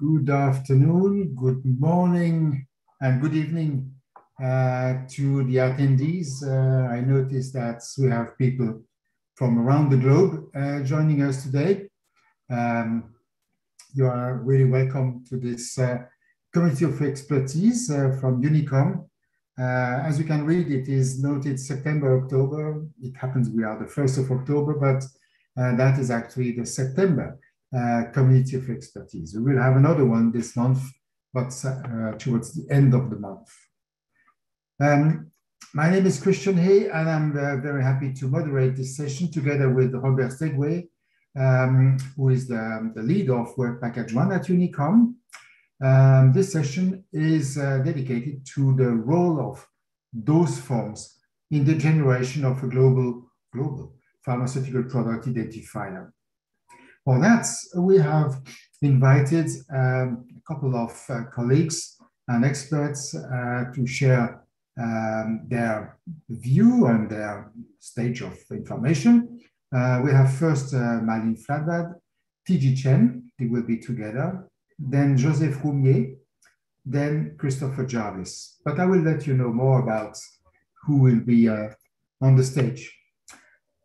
Good afternoon, good morning, and good evening uh, to the attendees. Uh, I noticed that we have people from around the globe uh, joining us today. Um, you are really welcome to this uh, community of expertise uh, from Unicom. Uh, as you can read, it is noted September, October. It happens we are the 1st of October, but that is actually the September community of expertise. We will have another one this month, but uh, towards the end of the month. Um, my name is Christian Hay, and I'm uh, very happy to moderate this session together with Robert Stegwee, um, who is the, the, lead of Work Package 1 at Unicom. Um, this session is uh, dedicated to the role of dose forms in the generation of a global, global pharmaceutical product identifier. For that, we have invited um, a couple of uh, colleagues and experts uh, to share um, their view and their stage of information. Uh, we have first uh, Malin Fladvad, TJ Chen, they will be together, then Joseph Roumier, then Christopher Jarvis. But I will let you know more about who will be uh, on the stage.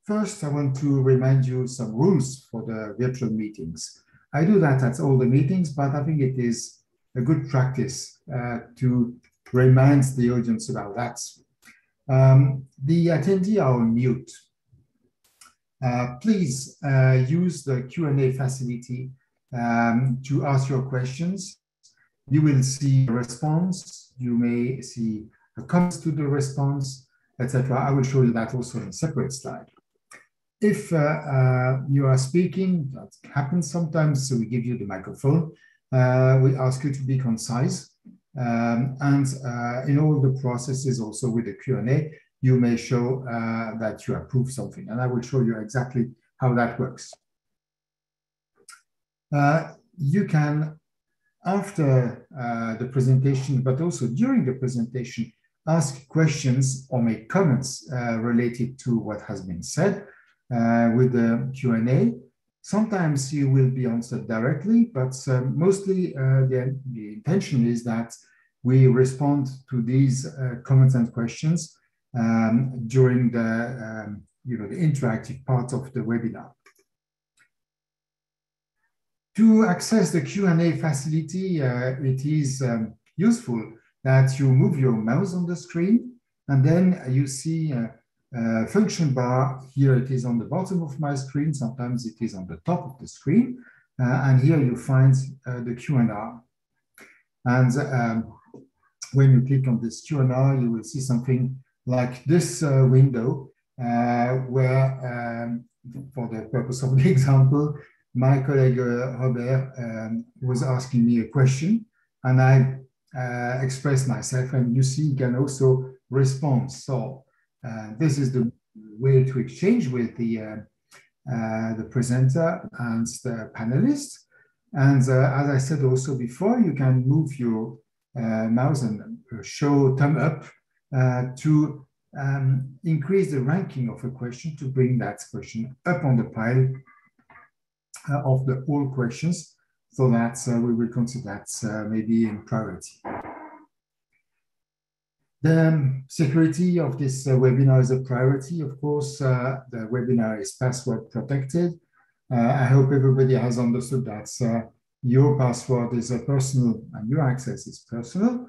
First, I want to remind you some rules for the virtual meetings. I do that at all the meetings, but I think it is a good practice uh, to remind the audience about that. Um, the attendee are on mute. Uh, please uh, use the Q&A facility um, to ask your questions. You will see a response. You may see a comments to the response, etc. I will show you that also in a separate slide if uh, uh, you are speaking, that happens sometimes, so we give you the microphone. Uh, we ask you to be concise. Um, and in all the processes also with the Q&A, you may show that you approve something. And I will show you exactly how that works. you can after uh, the presentation, but also during the presentation, ask questions or make comments uh, related to what has been said uh, with the Q&A. Sometimes you will be answered directly, but um, mostly uh, the, the, intention is that we respond to these uh, comments and questions um, during the, um, you know, the interactive part of the webinar. To access the Q&A facility, uh, it is um, useful that you move your mouse on the screen and then you see uh, uh, function bar, here it is on the bottom of my screen, sometimes it is on the top of the screen, uh, and here you find uh, the Q&R. And um, when you click on this Q&R, you will see something like this uh, window, uh, where, um, for the purpose of the example, my colleague uh, Robert um, was asking me a question, and I expressed myself, and you see, you can also respond. So this is the way to exchange with the, uh, uh, the presenter and the panelists. And as I said also before, you can move your mouse and show thumb up to um, increase the ranking of a question to bring that question up on the pile uh, of the all questions so that uh, we will consider that uh, maybe in priority. The security of this uh, webinar is a priority. Of course, uh, the webinar is password protected. Uh, I hope everybody has understood that uh, your password is a personal and your access is personal.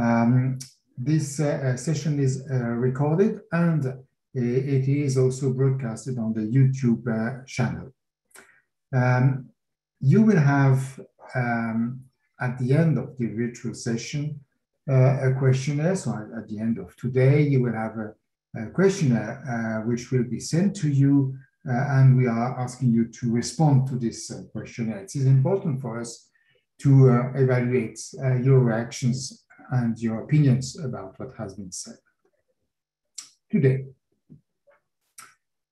Um, this uh, session is uh, recorded and it is also broadcasted on the YouTube channel. Um, you will have um, at the end of the virtual session uh, a questionnaire. So at the end of today, you will have a, a questionnaire uh, which will be sent to you, uh, and we are asking you to respond to this questionnaire. It is important for us to evaluate your reactions and your opinions about what has been said today.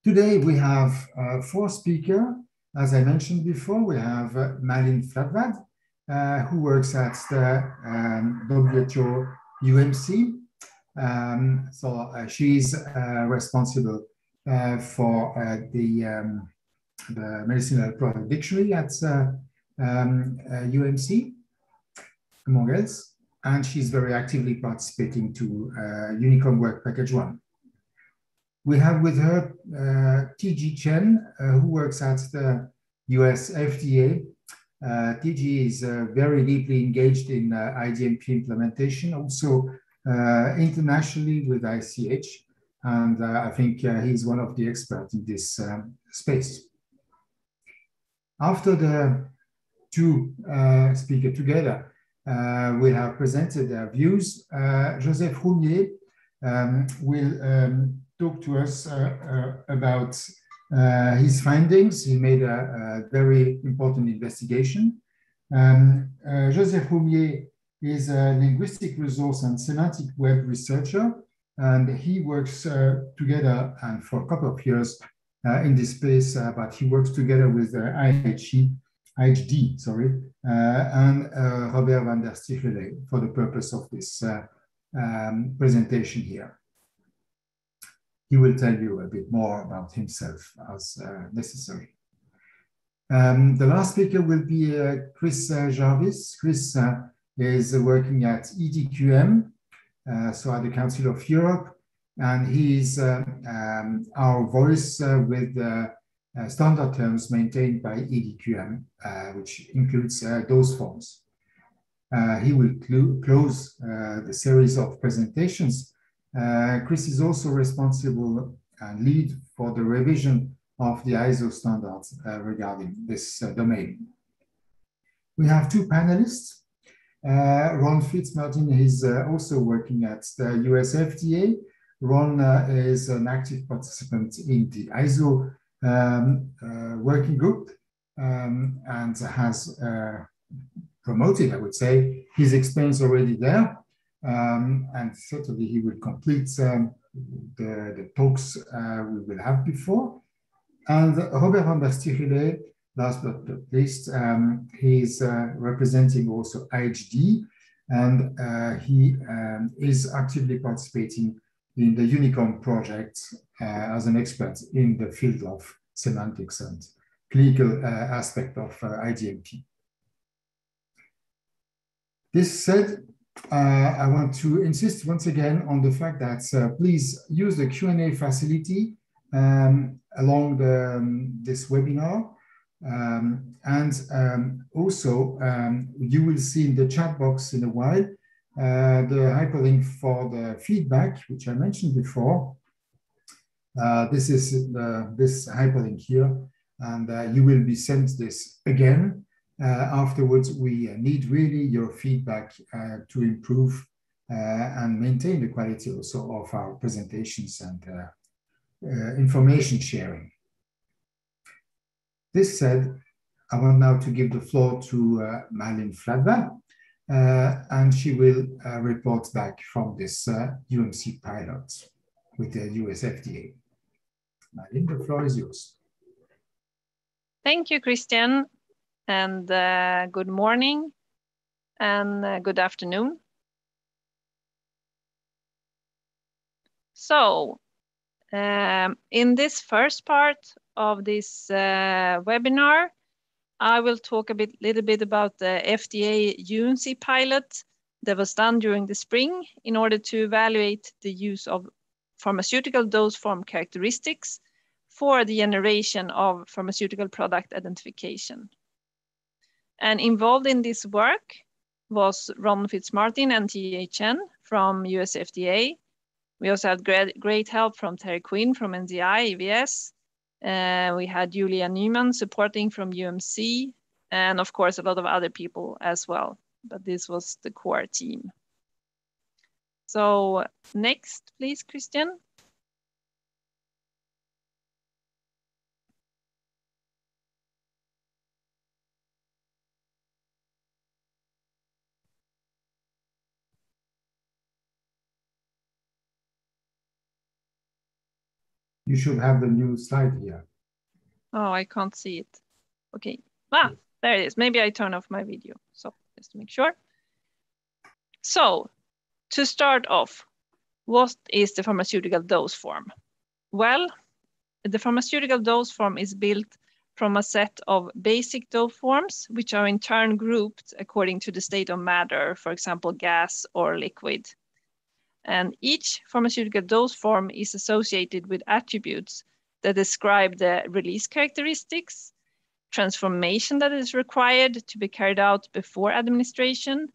Today we have uh, four speakers. As I mentioned before, we have uh, Malin Fladvad, uh, who works at the um, WHO UMC. Um, so uh, she's uh, responsible for the, um, the medicinal product dictionary at um, UMC, among else, and she's very actively participating to Unicom Work Package 1. We have with her uh, TJ Chen, uh, who works at the US FDA. Uh, TJ is very deeply engaged in IDMP implementation, also internationally with ICH. And I think he's one of the experts in this um, space. After the two uh, speakers together, uh, we have presented their views. Uh, Joseph Roumier um, will um, talk to us uh, uh, about uh, his findings. He made a, a very important investigation. Um, Joseph Roumier is a linguistic resource and semantic web researcher, and he works together and for a couple of years uh, in this space, uh, but he works together with uh, IHE, IHD, sorry, and Robert Vander Stichele for the purpose of this um, presentation here he will tell you a bit more about himself as uh, necessary. Um, the last speaker will be uh, Chris uh, Jarvis. Chris uh, is working at EDQM, uh, so at the Council of Europe, and he is uh, um, our voice with standard terms maintained by EDQM, which includes dose forms. he will close the series of presentations uh, Chris is also responsible and lead for the revision of the ISO standards uh, regarding this uh, domain. We have two panelists. Uh, Ron Fitzmartin is uh, also working at the US FDA. Ron uh, is an active participant in the ISO um, working group um, and has promoted, I would say, his experience already there. Um, and certainly he will complete um, the, the, talks uh, we will have before. And Robert van der last but not least, um, he's uh, representing also IHD, and uh, he um, is actively participating in the Unicom project uh, as an expert in the field of semantics and clinical uh, aspect of uh, IDMP. This said, uh, I want to insist once again on the fact that uh, please use the Q&A facility um, along the, um, this webinar. Um, and um, also, um, you will see in the chat box in a while uh, the hyperlink for the feedback, which I mentioned before. Uh, this is the, this hyperlink here, and uh, you will be sent this again afterwards, we need really your feedback uh, to improve uh, and maintain the quality also of our presentations and information sharing. This said, I want now to give the floor to uh, Malin Fladvad, uh, and she will uh, report back from this UMC pilot with the US FDA. Malin, the floor is yours. Thank you, Christian and uh, good morning and uh, good afternoon. So um, in this first part of this uh, webinar, I will talk a bit, little bit about the FDA UMC pilot that was done during the spring in order to evaluate the use of pharmaceutical dose form characteristics for the generation of pharmaceutical product identification. And involved in this work was Ron Fitzmartin and TJ Chen from US FDA. We also had great, great help from Terry Quinn from NCI, EVS. Uh, we had Julia Newman supporting from UMC, and of course, a lot of other people as well. But this was the core team. So next, please, Christian. You should have the new slide here. Oh, I can't see it. Okay. Ah, there it is. Maybe I turn off my video. So just to make sure. So to start off, what is the pharmaceutical dose form? Well, the pharmaceutical dose form is built from a set of basic dose forms, which are in turn grouped according to the state of matter, for example, gas or liquid. And each pharmaceutical dose form is associated with attributes that describe the release characteristics, transformation that is required to be carried out before administration,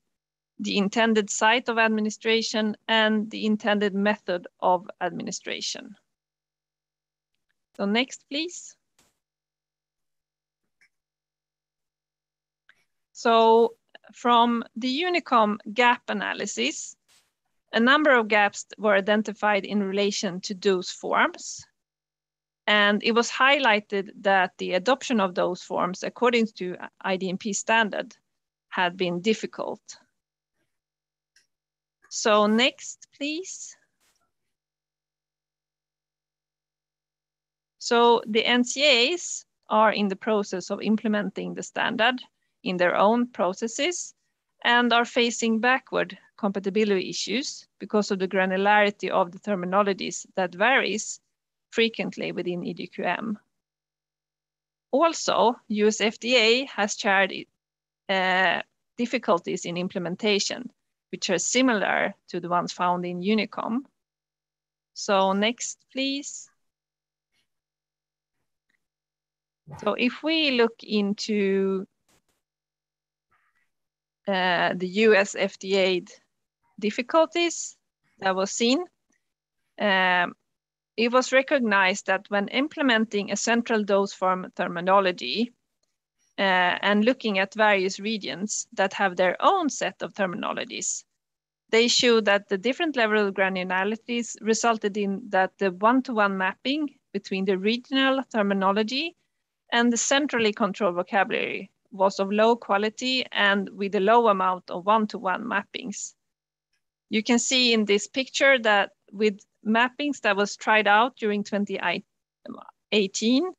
the intended site of administration, and the intended method of administration. So next, please. So from the UNICOM gap analysis, a number of gaps were identified in relation to dose forms. And it was highlighted that the adoption of dose forms according to IDMP standard had been difficult. So next, please. So the NCAs are in the process of implementing the standard in their own processes and are facing backward compatibility issues because of the granularity of the terminologies that varies frequently within EDQM. Also, US FDA has shared uh, difficulties in implementation, which are similar to the ones found in Unicom. So next, please. So if we look into uh, the US FDA difficulties that was seen, um, it was recognized that when implementing a central dose form terminology uh, and looking at various regions that have their own set of terminologies, they show that the different level of granularities resulted in that the one-to-one -one mapping between the regional terminology and the centrally controlled vocabulary was of low quality and with a low amount of one-to-one -one mappings. You can see in this picture that with mappings that was tried out during 2018,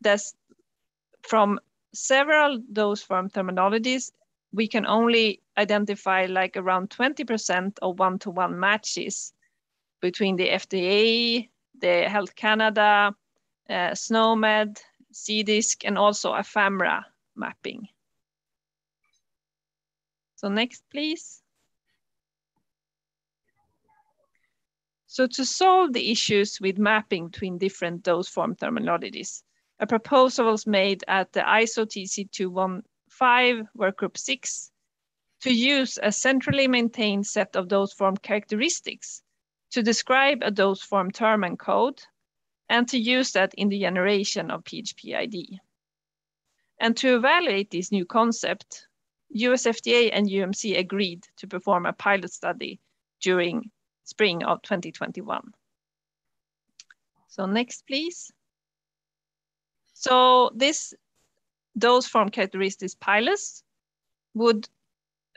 that's from several dose form terminologies, we can only identify like around 20% of one-to-one -one matches between the FDA, the Health Canada, uh, SNOMED, CDISC, and also EphMRA mapping. So next, please. So to solve the issues with mapping between different dose form terminologies, a proposal was made at the ISO TC 215 workgroup 6 to use a centrally maintained set of dose form characteristics to describe a dose form term and code and to use that in the generation of PHP ID. And to evaluate this new concept, USFDA and UMC agreed to perform a pilot study during spring of 2021. So next, please. So this dose form characteristics pilots would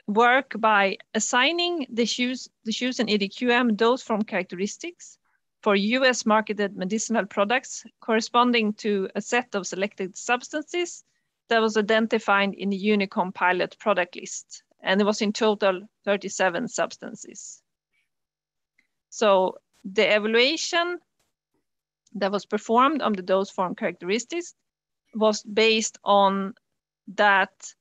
work by assigning the shoes, the shoes and EDQM dose form characteristics for US marketed medicinal products corresponding to a set of selected substances that was identified in the Unicom pilot product list. And it was in total 37 substances. So the evaluation that was performed on the dose form characteristics was based on that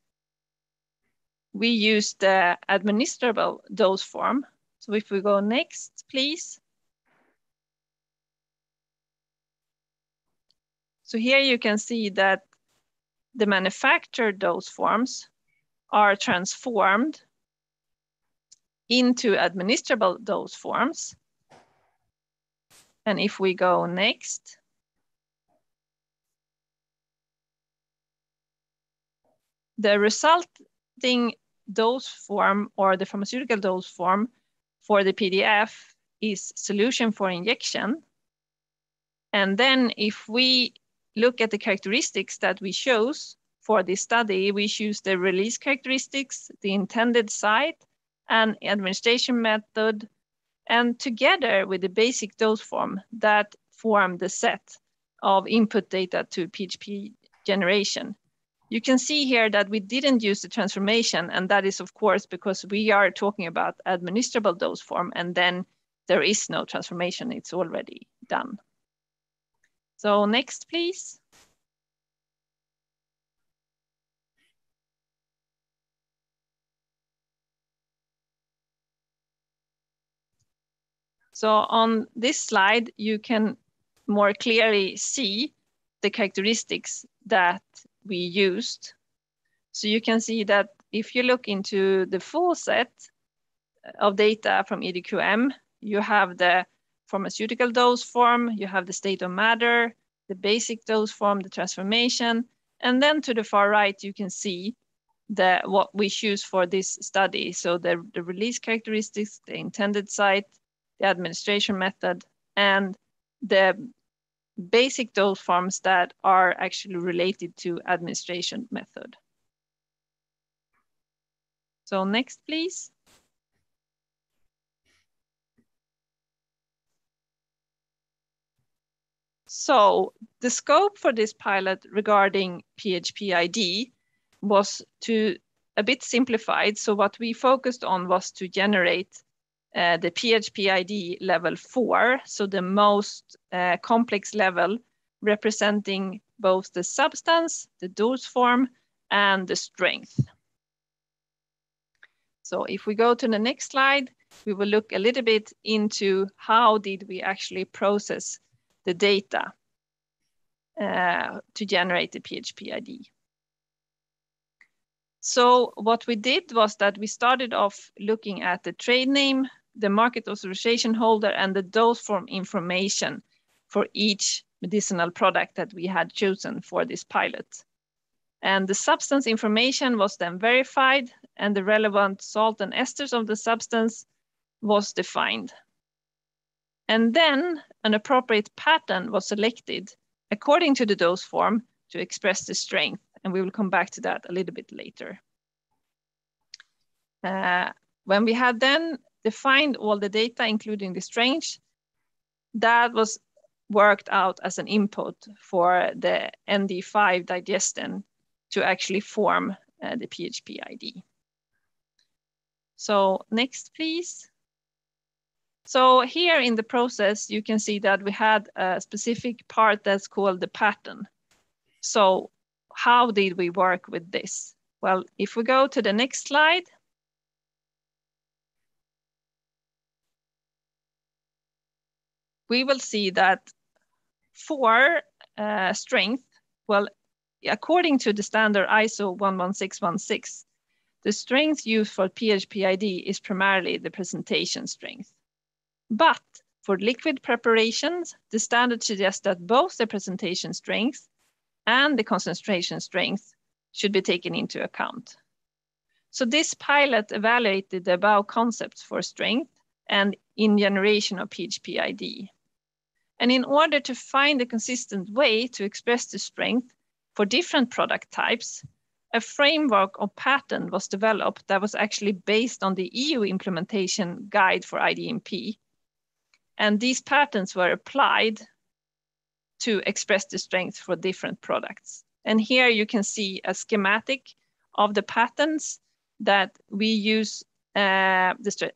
we used the administrable dose form. So if we go next, please. So here you can see that the manufactured dose forms are transformed into administrable dose forms. And if we go next, the resulting dose form or the pharmaceutical dose form for the PDF is solution for injection. And then if we look at the characteristics that we chose for this study, we choose the release characteristics, the intended site, and administration method, and together with the basic dose form that form the set of input data to PHP generation. You can see here that we didn't use the transformation, and that is of course because we are talking about administrable dose form, and then there is no transformation, it's already done. So next, please. So on this slide, you can more clearly see the characteristics that we used. So you can see that if you look into the full set of data from EDQM, you have the pharmaceutical dose form, you have the state of matter, the basic dose form, the transformation, and then to the far right, you can see the what we choose for this study. So the, the release characteristics, the intended site, the administration method, and the basic dose forms that are actually related to administration method. So next, please. So the scope for this pilot regarding PHP ID was to a bit simplified. So what we focused on was to generate uh, the PHP ID level four, so the most uh, complex level representing both the substance, the dose form, and the strength. So if we go to the next slide, we will look a little bit into how did we actually process the data uh, to generate the PHP ID. So what we did was that we started off looking at the trade name, the market authorization holder, and the dose form information for each medicinal product that we had chosen for this pilot. And the substance information was then verified and the relevant salt and esters of the substance was defined. And then an appropriate pattern was selected according to the dose form to express the strength. And we will come back to that a little bit later. Uh, when we had then defined all the data, including the strength, that was worked out as an input for the MD5 digestin to actually form uh, the PHP ID. So next, please. So here in the process, you can see that we had a specific part that's called the pattern. So how did we work with this? Well, if we go to the next slide, we will see that for uh, strength, well, according to the standard ISO 11616, the strength used for PHP ID is primarily the presentation strength. But for liquid preparations, the standard suggests that both the presentation strength and the concentration strength should be taken into account. So this pilot evaluated the above concepts for strength and in generation of PHP ID. And in order to find a consistent way to express the strength for different product types, a framework or pattern was developed that was actually based on the EU implementation guide for IDMP. And these patterns were applied to express the strength for different products. And here you can see a schematic of the patterns that we use uh, the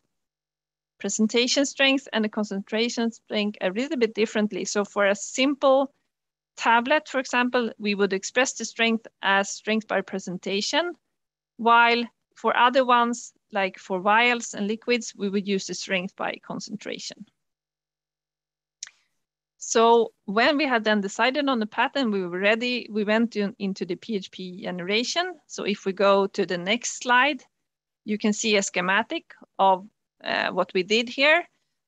presentation strength and the concentration strength a little bit differently. So for a simple tablet, for example, we would express the strength as strength by presentation, while for other ones, like for vials and liquids, we would use the strength by concentration. So when we had then decided on the pattern, we were ready, we went to, into the PHP generation. So if we go to the next slide, you can see a schematic of uh, what we did here.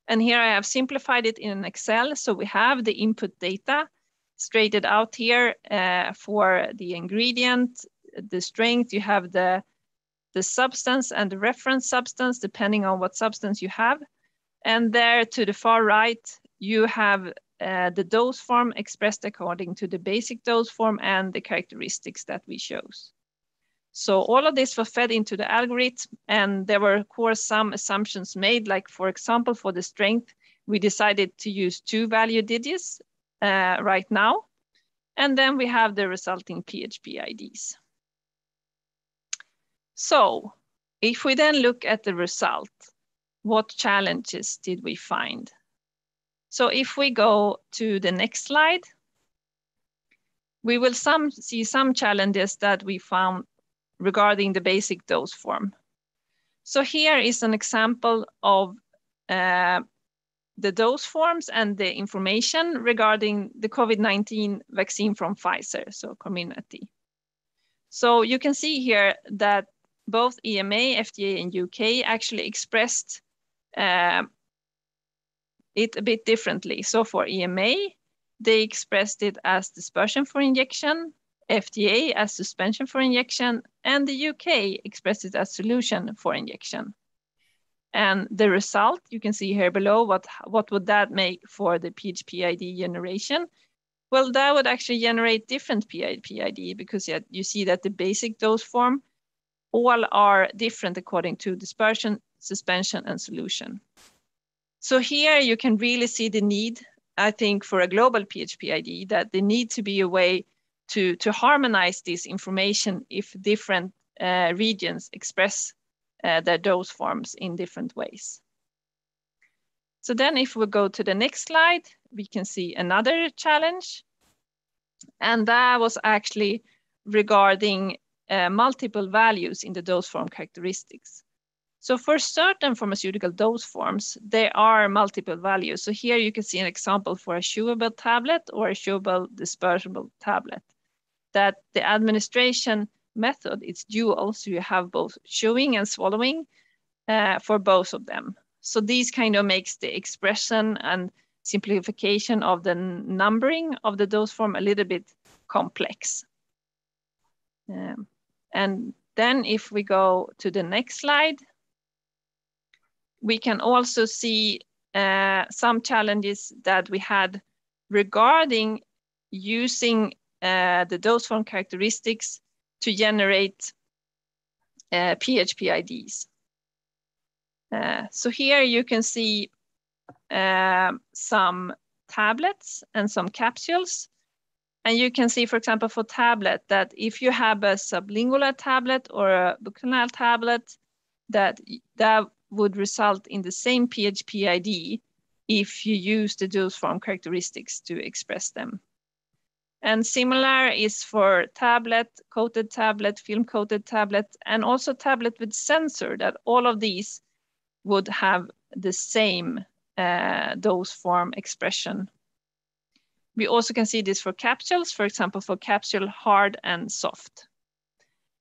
And here I have simplified it in an Excel. So we have the input data straighted out here uh, for the ingredient, the strength, you have the, the substance and the reference substance, depending on what substance you have. And there to the far right, you have uh, the dose form expressed according to the basic dose form and the characteristics that we chose. So all of this was fed into the algorithm and there were of course some assumptions made, like for example, for the strength, we decided to use two value digits uh, right now. And then we have the resulting PHP IDs. So if we then look at the result, what challenges did we find? So if we go to the next slide, we will some, see some challenges that we found regarding the basic dose form. So here is an example of uh, the dose forms and the information regarding the COVID-19 vaccine from Pfizer, so Comirnaty. So you can see here that both EMA, FDA, and UK actually expressed uh, it a bit differently. So for EMA, they expressed it as dispersion for injection, FDA as suspension for injection, and the UK expressed it as solution for injection. And the result, you can see here below, what, what would that make for the PHPID generation? Well, that would actually generate different PHPID because you see that the basic dose form all are different according to dispersion, suspension, and solution. So here you can really see the need, I think, for a global PHPID, that there need to be a way to, to harmonize this information if different uh, regions express uh, their dose forms in different ways. So then if we go to the next slide, we can see another challenge. And that was actually regarding uh, multiple values in the dose form characteristics. So for certain pharmaceutical dose forms, there are multiple values. So here you can see an example for a chewable tablet or a chewable dispersible tablet that the administration method is dual. So you have both chewing and swallowing uh, for both of them. So these kind of makes the expression and simplification of the numbering of the dose form a little bit complex. Um, and then if we go to the next slide, we can also see uh, some challenges that we had regarding using uh, the dose form characteristics to generate uh, PHPIDs. Uh, so here you can see uh, some tablets and some capsules. And you can see, for example, for tablet, that if you have a sublingual tablet or a buccal tablet, that that would result in the same PHPID if you use the dose form characteristics to express them. And similar is for tablet, coated tablet, film coated tablet, and also tablet with sensor that all of these would have the same uh, dose form expression. We also can see this for capsules, for example, for capsule hard and soft.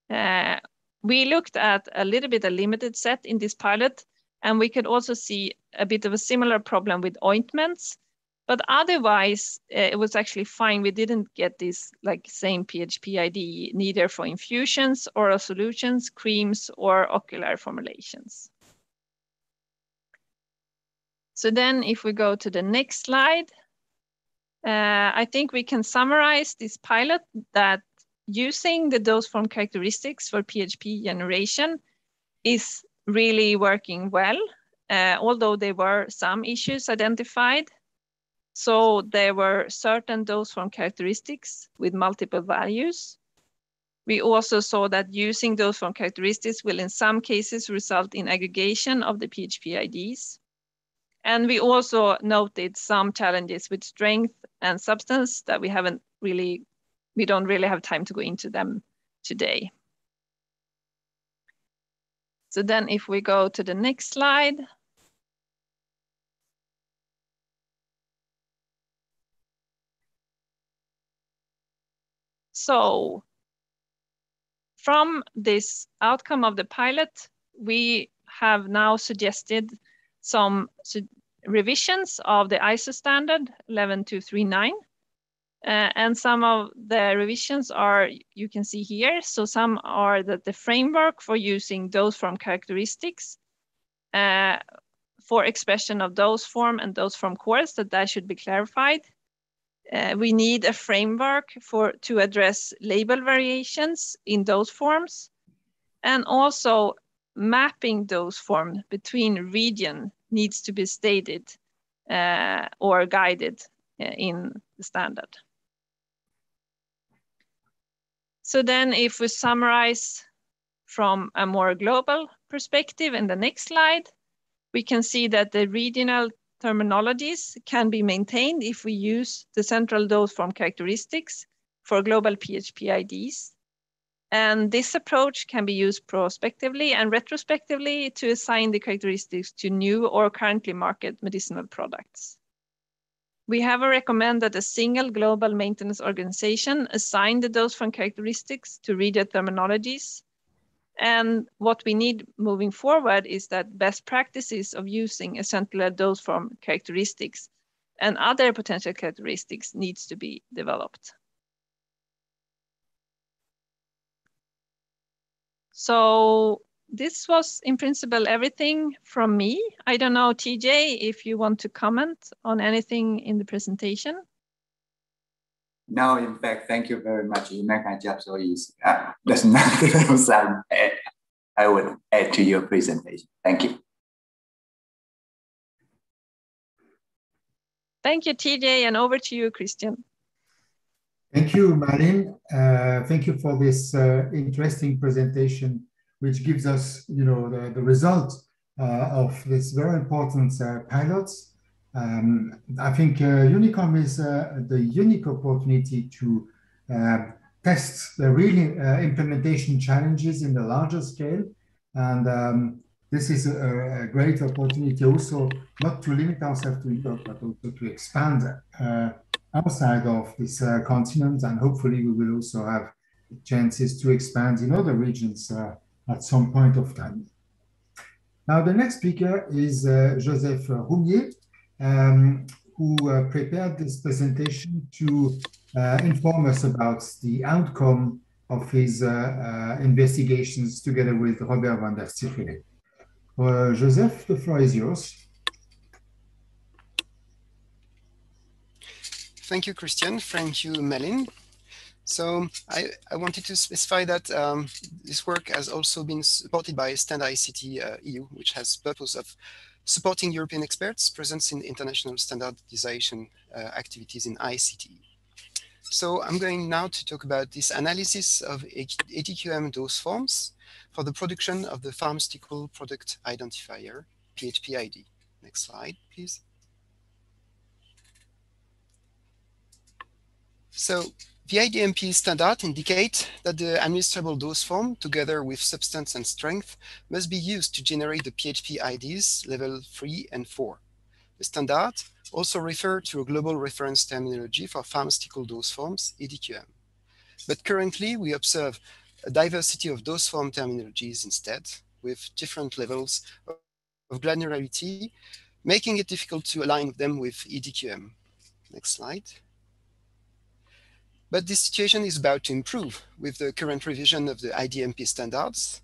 Uh, we looked at a little bit a limited set in this pilot, and we could also see a bit of a similar problem with ointments but otherwise, uh, it was actually fine. We didn't get this like same PHP ID neither for infusions, oral solutions, creams, or ocular formulations. So then if we go to the next slide, uh, I think we can summarize this pilot that using the dose form characteristics for PHP generation is really working well, uh, although there were some issues identified. So there were certain dose form characteristics with multiple values. We also saw that using dose form characteristics will in some cases result in aggregation of the PHP IDs. And we also noted some challenges with strength and substance that we haven't really, we don't really have time to go into them today. So then if we go to the next slide, So from this outcome of the pilot, we have now suggested some su revisions of the ISO standard 11239. Uh, and some of the revisions are, you can see here. So some are that the framework for using dose form characteristics uh, for expression of dose form and dose form course, that that should be clarified. Uh, we need a framework for to address label variations in dose forms and also mapping dose forms between region needs to be stated uh, or guided uh, in the standard. So then if we summarize from a more global perspective in the next slide, we can see that the regional terminologies can be maintained if we use the central dose form characteristics for global PHP IDs. And this approach can be used prospectively and retrospectively to assign the characteristics to new or currently marketed medicinal products. We have a recommend that a single global maintenance organization assign the dose form characteristics to reader terminologies and what we need moving forward is that best practices of using essential dose form characteristics and other potential characteristics needs to be developed. So this was in principle everything from me. I don't know, TJ, if you want to comment on anything in the presentation. No, in fact, thank you very much. You make my job so easy. Uh, there's nothing else I, I would add to your presentation. Thank you. Thank you, TJ, and over to you, Christian. Thank you, Malin. Uh, thank you for this uh, interesting presentation, which gives us, you know, the, the result uh, of this very important uh, pilots um, I think uh, UNICOM is uh, the unique opportunity to uh, test the really uh, implementation challenges in the larger scale. And um, this is a, a, great opportunity also not to limit ourselves to Europe, but also to expand uh, outside of this uh, continent. And hopefully we will also have chances to expand in other regions at some point of time. Now, the next speaker is Joseph Roumier um, who uh, prepared this presentation to uh, inform us about the outcome of his uh, investigations together with Robert van der Stichelen. Uh, Joseph, the floor is yours. Thank you, Christian. Thank you, Malin. So I, I wanted to specify that um, this work has also been supported by StandICT uh, EU, which has purpose of supporting European experts present in international standardization uh, activities in ICT. So I'm going now to talk about this analysis of EDQM dose forms for the production of the pharmaceutical product identifier, PHPID. Next slide, please. So the IDMP standard indicate that the administrable dose form, together with substance and strength, must be used to generate the PHP IDs level 3 and 4. The standard also refer to a global reference terminology for pharmaceutical dose forms, EDQM. But currently, we observe a diversity of dose form terminologies instead, with different levels of granularity, making it difficult to align them with EDQM. Next slide. But this situation is about to improve with the current revision of the IDMP standards.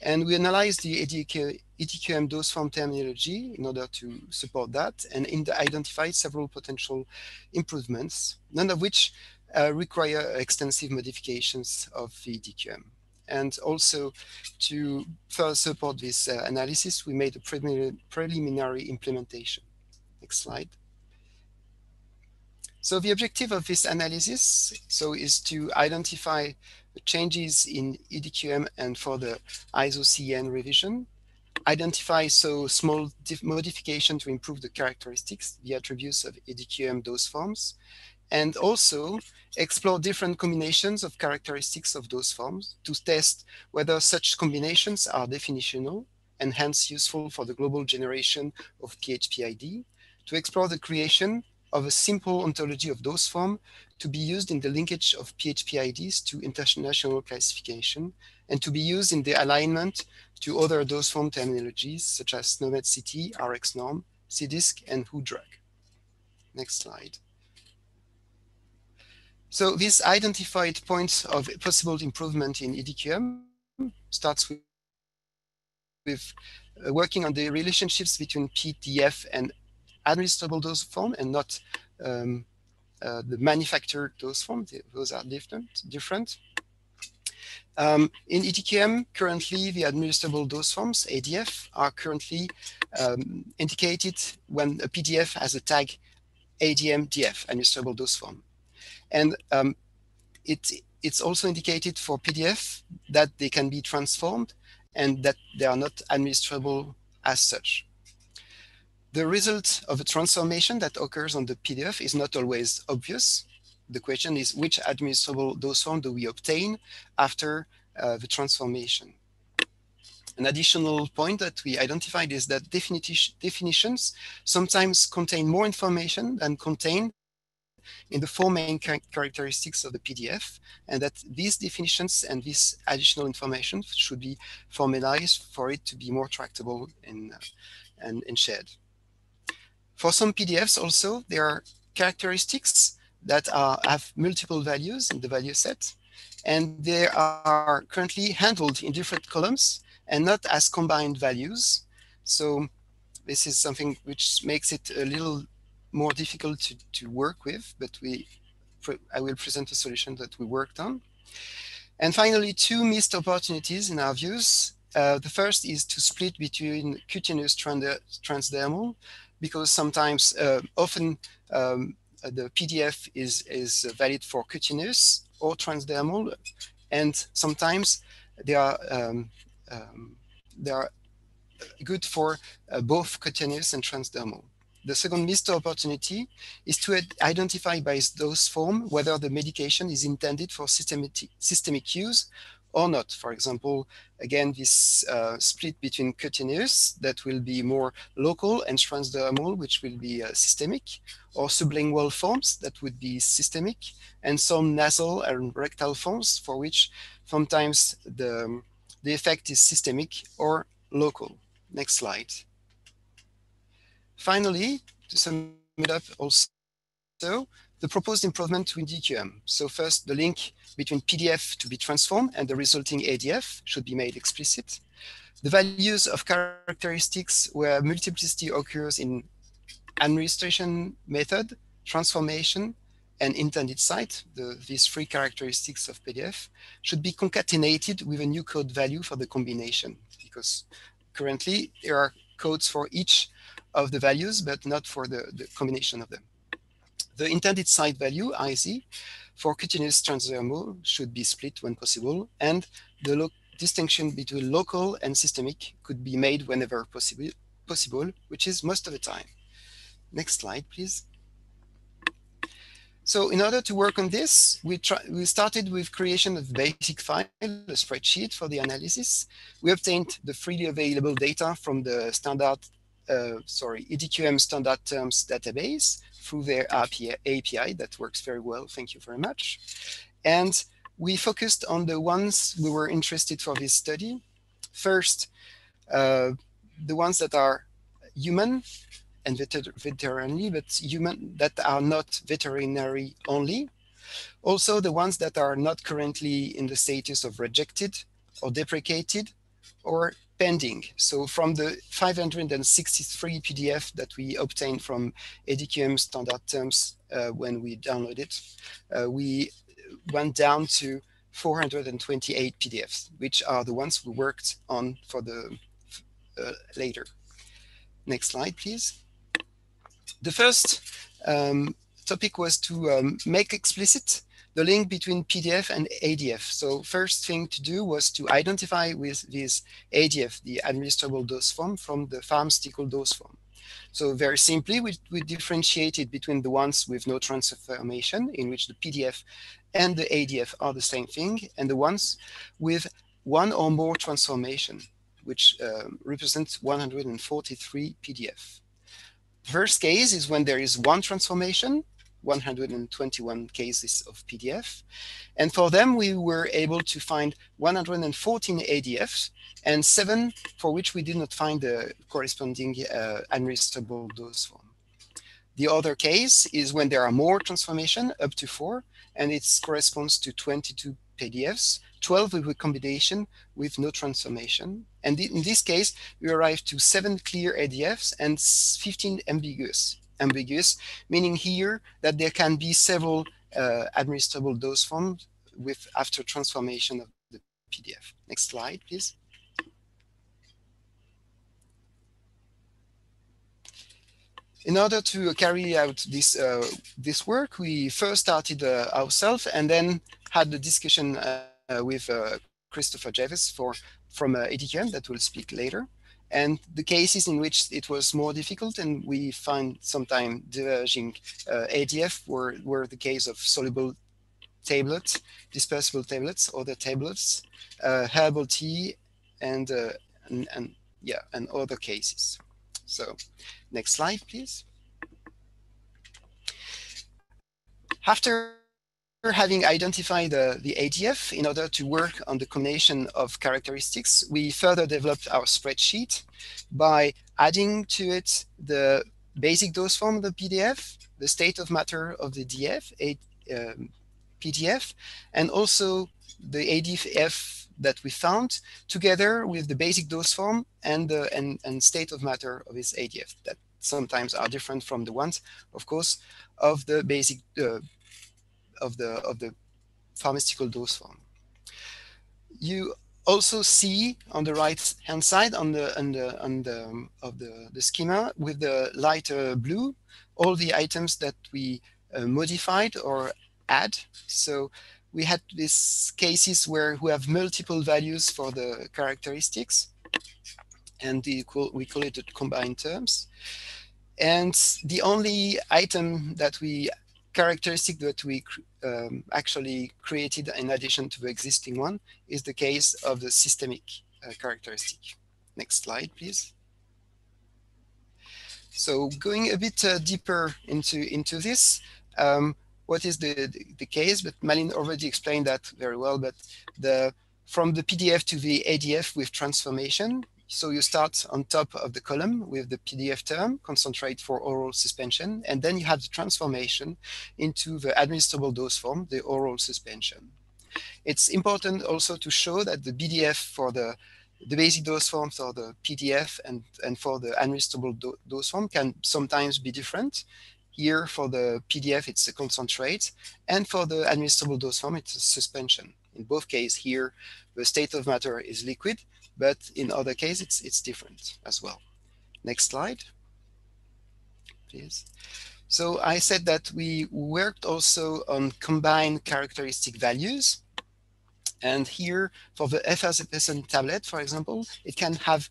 And we analyze the EDQM dose form terminology in order to support that and identify several potential improvements, none of which uh, require extensive modifications of the EDQM. And also to further support this uh, analysis, we made a preliminary implementation. Next slide. So the objective of this analysis so is to identify the changes in EDQM and for the ISO CN revision, identify so small modification to improve the characteristics, the attributes of EDQM dose forms, and also explore different combinations of characteristics of dose forms to test whether such combinations are definitional and hence useful for the global generation of PHPID, to explore the creation of a simple ontology of dose form to be used in the linkage of PHP IDs to international classification and to be used in the alignment to other dose form terminologies such as SNOMED CT, RxNorm, CDISC, and WHO drug. Next slide. So this identified points of possible improvement in EDQM starts with, with uh, working on the relationships between PDF and administrable dose form and not um, uh, the manufactured dose form. Those are different. different. Um, in EDQM, currently the administrable dose forms, ADF, are currently um, indicated when a PDF has a tag ADM-DF, administrable dose form. And um, it, it's also indicated for PDF that they can be transformed and that they are not administrable as such. The result of a transformation that occurs on the PDF is not always obvious. The question is which administrable dose form do we obtain after uh, the transformation. An additional point that we identified is that defini definitions sometimes contain more information than contain in the four main characteristics of the PDF, and that these definitions and this additional information should be formalized for it to be more tractable in, uh, and, and shared. For some PDFs also, there are characteristics that are, have multiple values in the value set, and they are currently handled in different columns and not as combined values. So this is something which makes it a little more difficult to, to work with, but we I will present a solution that we worked on. And finally, two missed opportunities in our views. Uh, the first is to split between cutaneous transdermal, because sometimes, uh, often um, the PDF is, is valid for cutaneous or transdermal, and sometimes they are, um, um, they are good for uh, both cutaneous and transdermal. The second missed opportunity is to identify by dose form whether the medication is intended for systemic, systemic use or not. For example, again, this uh, split between cutaneous that will be more local and transdermal, which will be uh, systemic, or sublingual forms that would be systemic, and some nasal and rectal forms for which sometimes the, the effect is systemic or local. Next slide. Finally, to sum it up also, the proposed improvement to EDQM. So first, the link between PDF to be transformed and the resulting ADF should be made explicit. The values of characteristics where multiplicity occurs in administration method, transformation, and intended site, the, these three characteristics of PDF, should be concatenated with a new code value for the combination, because currently there are codes for each of the values, but not for the, the combination of them. The intended site value, IC, for cutaneous transdermal should be split when possible, and the distinction between local and systemic could be made whenever possible, possible, which is most of the time. Next slide, please. So in order to work on this, we, we started with creation of basic file, a spreadsheet for the analysis. We obtained the freely available data from the standard uh, sorry, EDQM standard terms database through their API, that works very well. Thank you very much. And we focused on the ones we were interested for this study. First, uh, the ones that are human and veterinary, but human that are not veterinary only. Also, the ones that are not currently in the status of rejected or deprecated or pending. So from the 563 PDF that we obtained from EDQM standard terms uh, when we downloaded it, uh, we went down to 428 PDFs, which are the ones we worked on for the uh, later. Next slide, please. The first um, topic was to um, make explicit the link between PDF and ADF. So first thing to do was to identify with this ADF, the administrable dose form from the pharmaceutical dose form. So very simply, we, we differentiated between the ones with no transformation, in which the PDF and the ADF are the same thing, and the ones with one or more transformation, which um, represents 143 PDF. First case is when there is one transformation, 121 cases of PDF. And for them, we were able to find 114 ADFs and seven for which we did not find the corresponding uh, administrable dose form. The other case is when there are more transformation, up to four, and it corresponds to 22 PDFs, 12 with combination with no transformation. And in this case, we arrived to seven clear ADFs and 15 ambiguous ambiguous, meaning here that there can be several uh, administrable dose forms with after transformation of the PDF. Next slide, please. In order to carry out this uh, this work, we first started uh, ourselves and then had the discussion uh, with uh, Christopher Jarvis for from uh, that will speak later. And the cases in which it was more difficult and we find sometimes diverging uh, ADF were, were the case of soluble tablets, dispersible tablets, other tablets, uh, herbal tea, and, uh, and, and yeah, and other cases. So next slide, please. After having identified the, the ADF in order to work on the combination of characteristics, we further developed our spreadsheet by adding to it the basic dose form of the PDF, the state of matter of the DF, a, um, PDF, and also the ADF that we found together with the basic dose form and the and, and state of matter of this ADF that sometimes are different from the ones, of course, of the basic uh, of the of the pharmaceutical dose form. You also see on the right hand side on the on the on the um, of the, the schema with the lighter blue all the items that we uh, modified or add. So we had these cases where we have multiple values for the characteristics and the, we call it the combined terms. And the only item that we characteristic that we um, actually created in addition to the existing one is the case of the systemic uh, characteristic. Next slide, please. So going a bit uh, deeper into, into this, um, what is the, the, the, case? But Malin already explained that very well, but the from the PDF to the ADF with transformation, so you start on top of the column with the PDF term, concentrate for oral suspension, and then you have the transformation into the administrable dose form, the oral suspension. It's important also to show that the BDF for the, the basic dose form for the PDF and, and for the administrable do dose form can sometimes be different. Here for the PDF, it's a concentrate, and for the administrable dose form, it's a suspension. In both cases here, the state of matter is liquid, but in other cases, it's, it's different as well. Next slide, please. So I said that we worked also on combined characteristic values. And here for the effervescent tablet, for example, it can have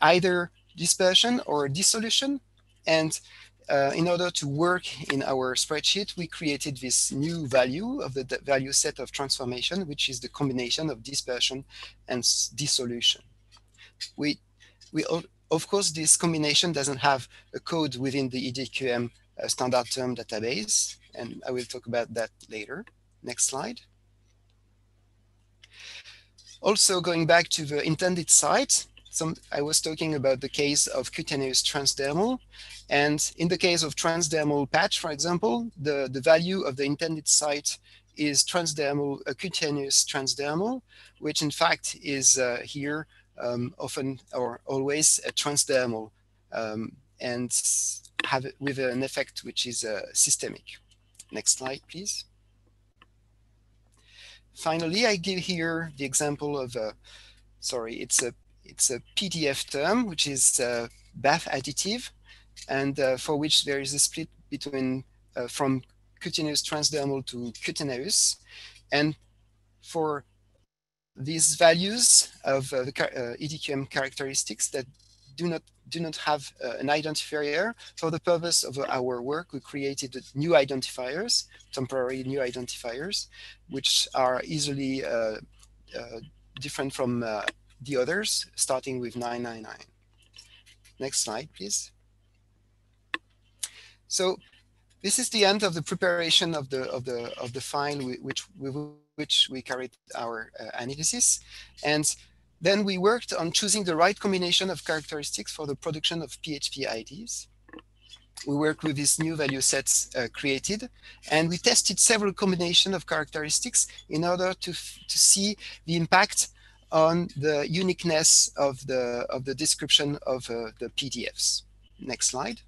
either dispersion or dissolution. And uh, in order to work in our spreadsheet, we created this new value of the value set of transformation, which is the combination of dispersion and dissolution. We, we of course, this combination doesn't have a code within the EDQM uh, standard term database, and I will talk about that later. Next slide. Also, going back to the intended site, some, I was talking about the case of cutaneous transdermal. And in the case of transdermal patch, for example, the, the value of the intended site is transdermal, a cutaneous transdermal, which in fact is uh, here um, often or always a transdermal um, and have with an effect which is uh, systemic. Next slide, please. Finally, I give here the example of a, sorry, it's a it's a PDF term, which is uh, bath additive, and uh, for which there is a split between uh, from cutaneous transdermal to cutaneous. And for these values of uh, the uh, EDQM characteristics that do not do not have an identifier. For the purpose of our work, we created new identifiers, temporary new identifiers, which are easily different from the others, starting with 999. Next slide, please. So this is the end of the preparation of the of the of the file which we which we carried our uh, analysis, and then we worked on choosing the right combination of characteristics for the production of PHP IDs. We worked with these new value sets uh, created, and we tested several combinations of characteristics in order to to see the impact on the uniqueness of the, of the description of uh, the PDFs. Next slide.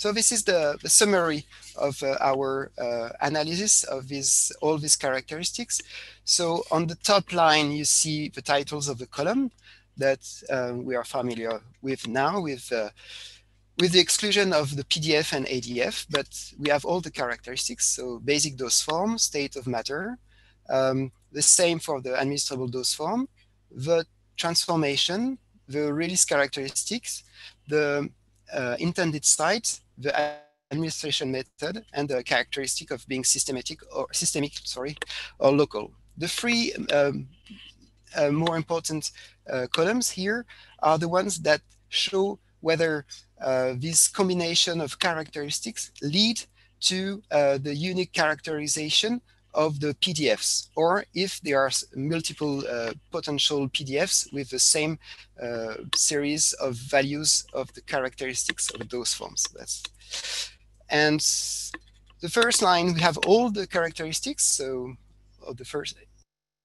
So this is the, the summary of uh, our uh, analysis of these, all these characteristics. So on the top line, you see the titles of the column that uh, we are familiar with now with, uh, with the exclusion of the PDF and ADF, but we have all the characteristics. So basic dose form, state of matter, um, the same for the administrable dose form, the transformation, the release characteristics, the uh, intended site, the administration method and the characteristic of being systematic or systemic, sorry, or local. The three um, uh, more important uh, columns here are the ones that show whether uh, this combination of characteristics lead to uh, the unique characterization of the PDFs, or if there are multiple uh, potential PDFs with the same uh, series of values of the characteristics of those forms. That's, and the first line, we have all the characteristics, so of the first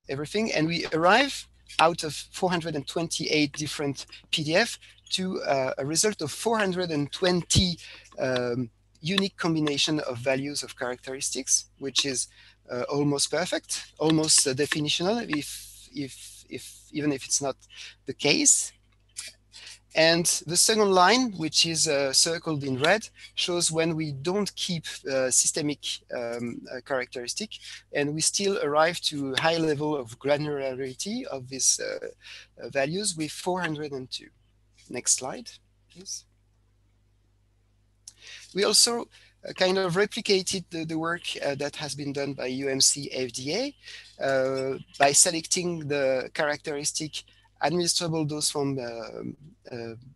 everything, and we arrive out of 428 different PDF to uh, a result of 420 um, unique combination of values of characteristics, which is almost perfect, almost uh, definitional, if, if, if, even if it's not the case. And the second line, which is uh, circled in red, shows when we don't keep uh, systemic um, uh, characteristic, and we still arrive to high level of granularity of these uh, values with 402. Next slide, please. We also uh, kind of replicated the, the work uh, that has been done by UMC FDA uh, by selecting the characteristic administrable dose form,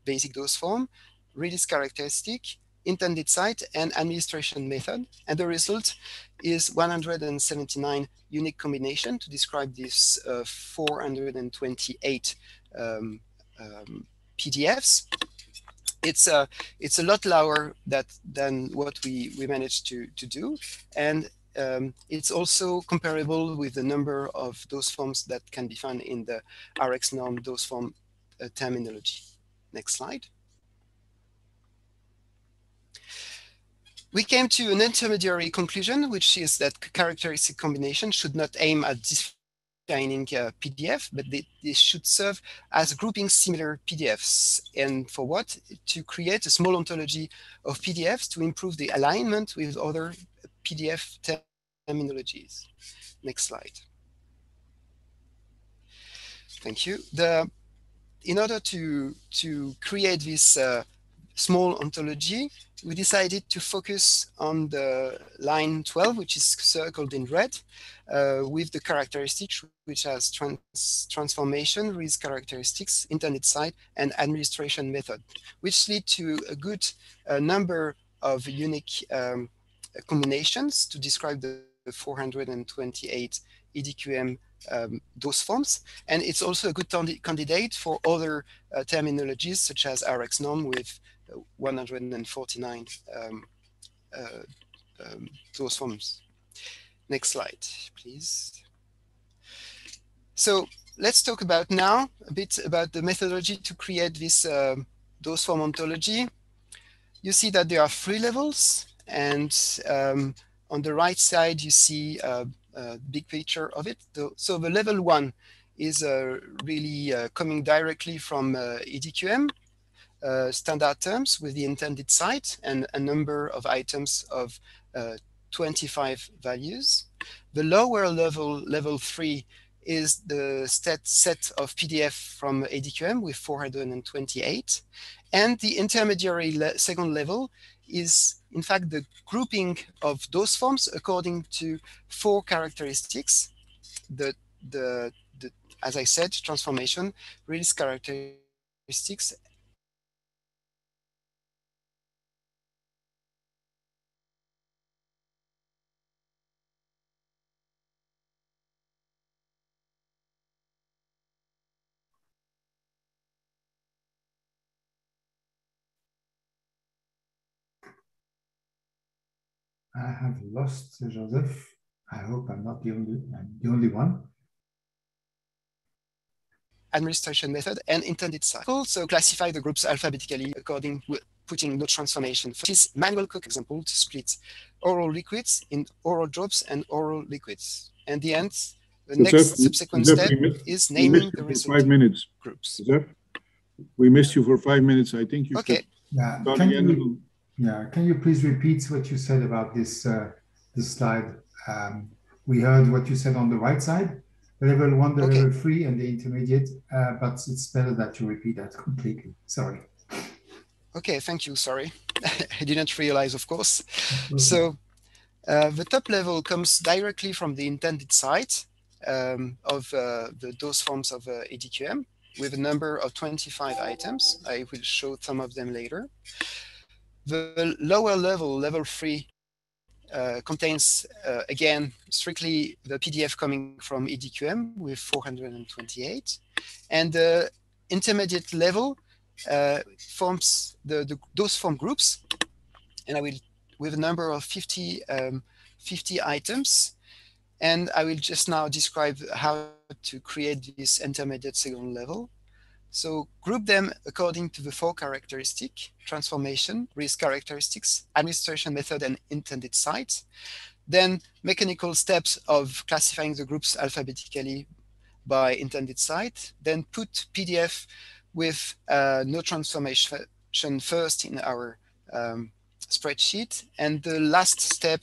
basic dose form, release characteristic, intended site, and administration method. And the result is 179 unique combination to describe these uh, 428 um, um, PDFs it's a it's a lot lower that than what we we managed to to do, and um, it's also comparable with the number of dose forms that can be found in the RxNorm dose form uh, terminology. Next slide. We came to an intermediary conclusion, which is that characteristic combination should not aim at containing uh, PDF, but they, they, should serve as grouping similar PDFs. And for what? To create a small ontology of PDFs to improve the alignment with other PDF terminologies. Next slide. Thank you. The, in order to, to create this uh, small ontology, we decided to focus on the line 12, which is circled in red, uh, with the characteristics which has trans transformation, risk characteristics, intended site, and administration method, which lead to a good uh, number of unique um, combinations to describe the 428 EDQM um, dose forms. And it's also a good candidate for other uh, terminologies such as RxNorm with 149 um, uh, um, dose forms. Next slide, please. So let's talk about now a bit about the methodology to create this uh, dose form ontology. You see that there are three levels and um, on the right side you see a, a, big picture of it. So the level one is uh, really uh, coming directly from uh, EDQM uh, standard terms with the intended site and a number of items of uh, 25 values. The lower level, level three, is the set, set of PDF from EDQM with 428. And the intermediary le second level is in fact the grouping of those forms according to four characteristics. The, the, the as I said, transformation, release characteristics, I have lost Joseph. I hope I'm not the only, I'm the only one. Administration method and intended cycle. So classify the groups alphabetically according to putting no transformation. For This is manual cook example to split oral liquids in oral drops and oral liquids. And the end, the so next subsequent Jeff, step is naming the result five minutes. groups. Jeff, we missed you for five minutes. I think you okay. Yeah. Can you, yeah, can you please repeat what you said about this uh, this slide? Um, we heard what you said on the right side, level one, the okay. level three, and the intermediate. Uh, but it's better that you repeat that completely. Sorry. Okay, thank you. Sorry, I didn't realize, of course. So uh, the top level comes directly from the intended site um, of uh, the dose forms of uh, EDQM with a number of 25 items. I will show some of them later. The lower level, level three, uh, contains, uh, again, strictly the PDF coming from EDQM with 428. And the intermediate level uh, forms the, the, those form groups. And I will, with a number of 50, um, 50 items. And I will just now describe how to create this intermediate second level. So group them according to the four characteristic, transformation, risk characteristics, administration method, and intended site. Then mechanical steps of classifying the groups alphabetically by intended site. Then put PDF with uh, no transformation first in our um, spreadsheet. And the last step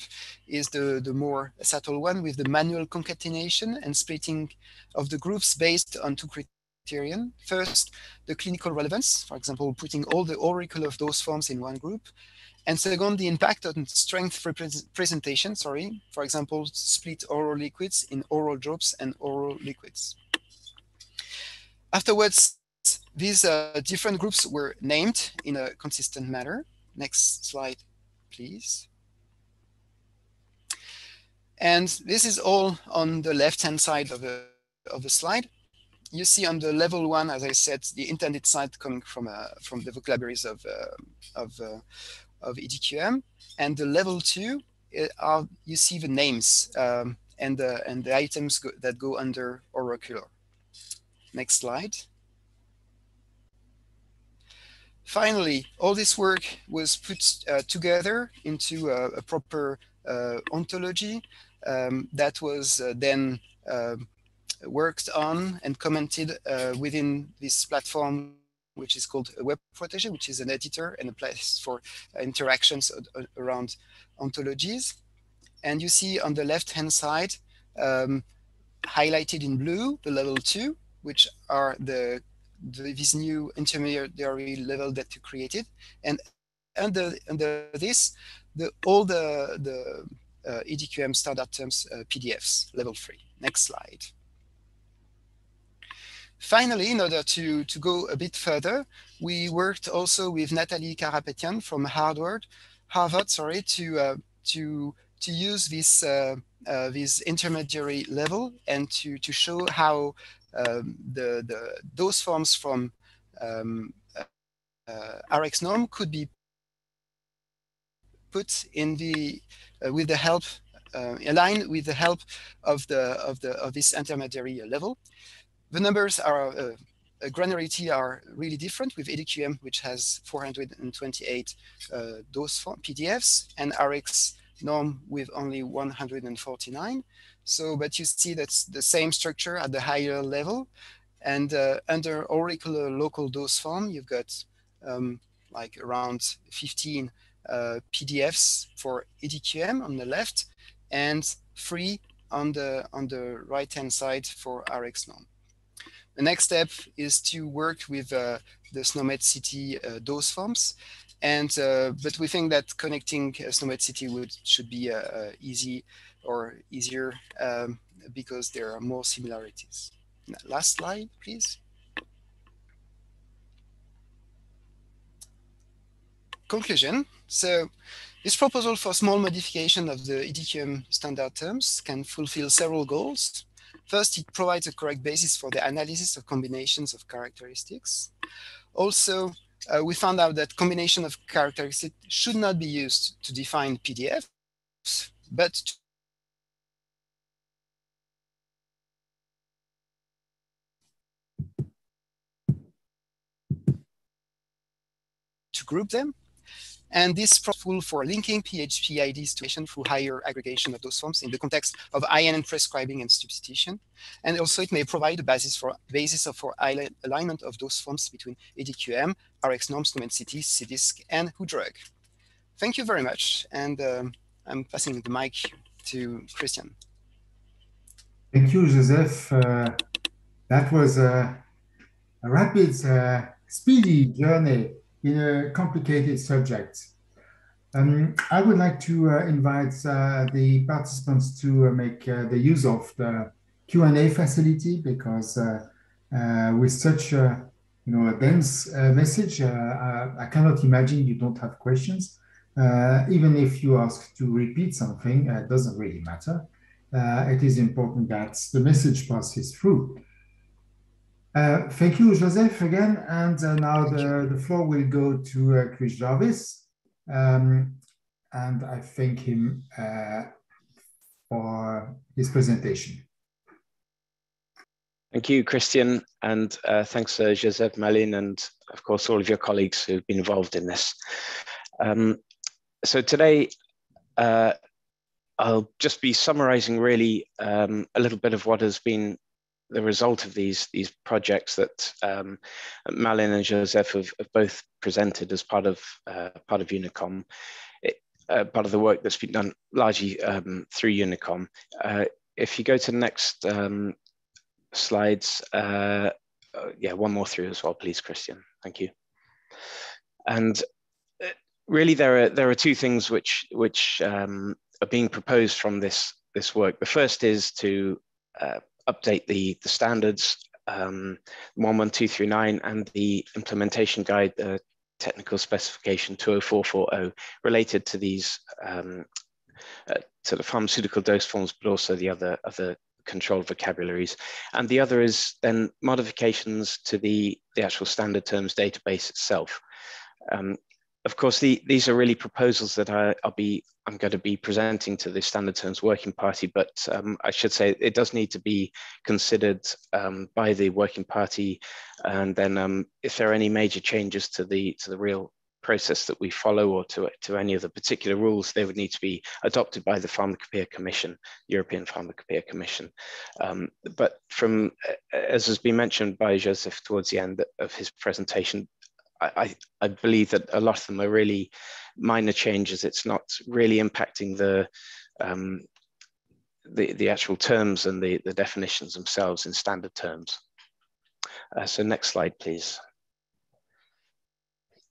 is the, the more subtle one with the manual concatenation and splitting of the groups based on two criterion. First, the clinical relevance, for example, putting all the oracle of those forms in one group. And second, the impact on strength presentation, sorry, for example, split oral liquids in oral drops and oral liquids. Afterwards, these uh, different groups were named in a consistent manner. Next slide, please. And this is all on the left-hand side of the, of the slide. You see on the level one, as I said, the intended site coming from uh, from the vocabularies of uh, of uh, of EDQM, and the level two uh, are you see the names um, and the and the items go, that go under auricular. Next slide. Finally, all this work was put uh, together into a, a proper uh, ontology um, that was uh, then um, worked on and commented uh, within this platform which is called Web Protege, which is an editor and a place for interactions around ontologies. And you see on the left-hand side, um, highlighted in blue, the level two, which are the the, this new intermediary level that you created. And under, under this, the, all the, the uh, EDQM standard terms uh, PDFs, level three. Next slide. Finally, in order to, to go a bit further, we worked also with Natalie Karapetian from Harvard, Harvard sorry, to, uh, to, to use this, uh, uh, this intermediary level and to, to show how um, the, the, those forms from um, uh, RxNorm could be put in the uh, with the help uh, aligned with the help of the of the of this intermediary level. The numbers are uh, granularity are really different with EDQM, which has 428 uh, dose PDFs, and RX norm with only 149. So, but you see that's the same structure at the higher level. And uh, under auricular local dose form, you've got um, like around 15 uh, PDFs for EDQM on the left and three on the on the right hand side for RxNorm. The next step is to work with uh, the SNOMED CT uh, dose forms. And uh, but we think that connecting uh, SNOMED CT would should be uh, uh, easy or easier um, because there are more similarities. Last slide, please. Conclusion. So this proposal for small modification of the EDQM standard terms can fulfill several goals. First, it provides a correct basis for the analysis of combinations of characteristics. Also, uh, we found out that combination of characteristics should not be used to define PDFs, but to group them. And this is helpful for linking PhPIDs to through higher aggregation of those forms in the context of INN prescribing and substitution. And also it may provide a basis for basis of for alignment of those forms between EDQM, RX norms, NCI, CDISC, and WHODRUG. Thank you very much. And um, I'm passing the mic to Christian. Thank you, Joseph. Uh, that was a, a rapid, uh, speedy journey in a complicated subject. Um, I would like to uh, invite uh, the participants to uh, make uh, the use of the Q&A facility because uh, with such a you know a dense message, I, I, cannot imagine you don't have questions. even if you ask to repeat something, it doesn't really matter. it is important that the message passes through. Uh, thank you, Joseph, again. And uh, now the, the floor will go to uh, Chris Jarvis. Um, and I thank him uh, for his presentation. Thank you, Christian. And uh, thanks, Joseph Malin, and of course, all of your colleagues who've been involved in this. Um, so today, I'll just be summarizing really um, a little bit of what has been the result of these these projects that um, Malin and Joseph have, have, both presented as part of uh, part of Unicom, it, uh, part of the work that's been done largely um, through Unicom. Uh, if you go to the next um, slides, uh, uh, yeah, one more through as well, please, Christian. Thank you. And uh, really, there are there are two things which which um, are being proposed from this this work. The first is to update the, the standards um, 11239 and the implementation guide, the technical specification 20440 related to these um, uh, to the pharmaceutical dose forms, but also the other other controlled vocabularies. And the other is then modifications to the, the actual standard terms database itself. Um, of course, the, these are really proposals that I, will be I'm going to be presenting to the Standard Terms Working Party, but um, I should say it does need to be considered um, by the Working Party, and then um, if there are any major changes to the to the real process that we follow or to, to any of the particular rules, they would need to be adopted by the Pharmacopoeia Commission, European Pharmacopoeia Commission. Um, but from, as has been mentioned by Joseph towards the end of his presentation, I, I believe that a lot of them are really minor changes. It's not really impacting the um, the, the actual terms and the, the definitions themselves in standard terms. Uh, so next slide, please.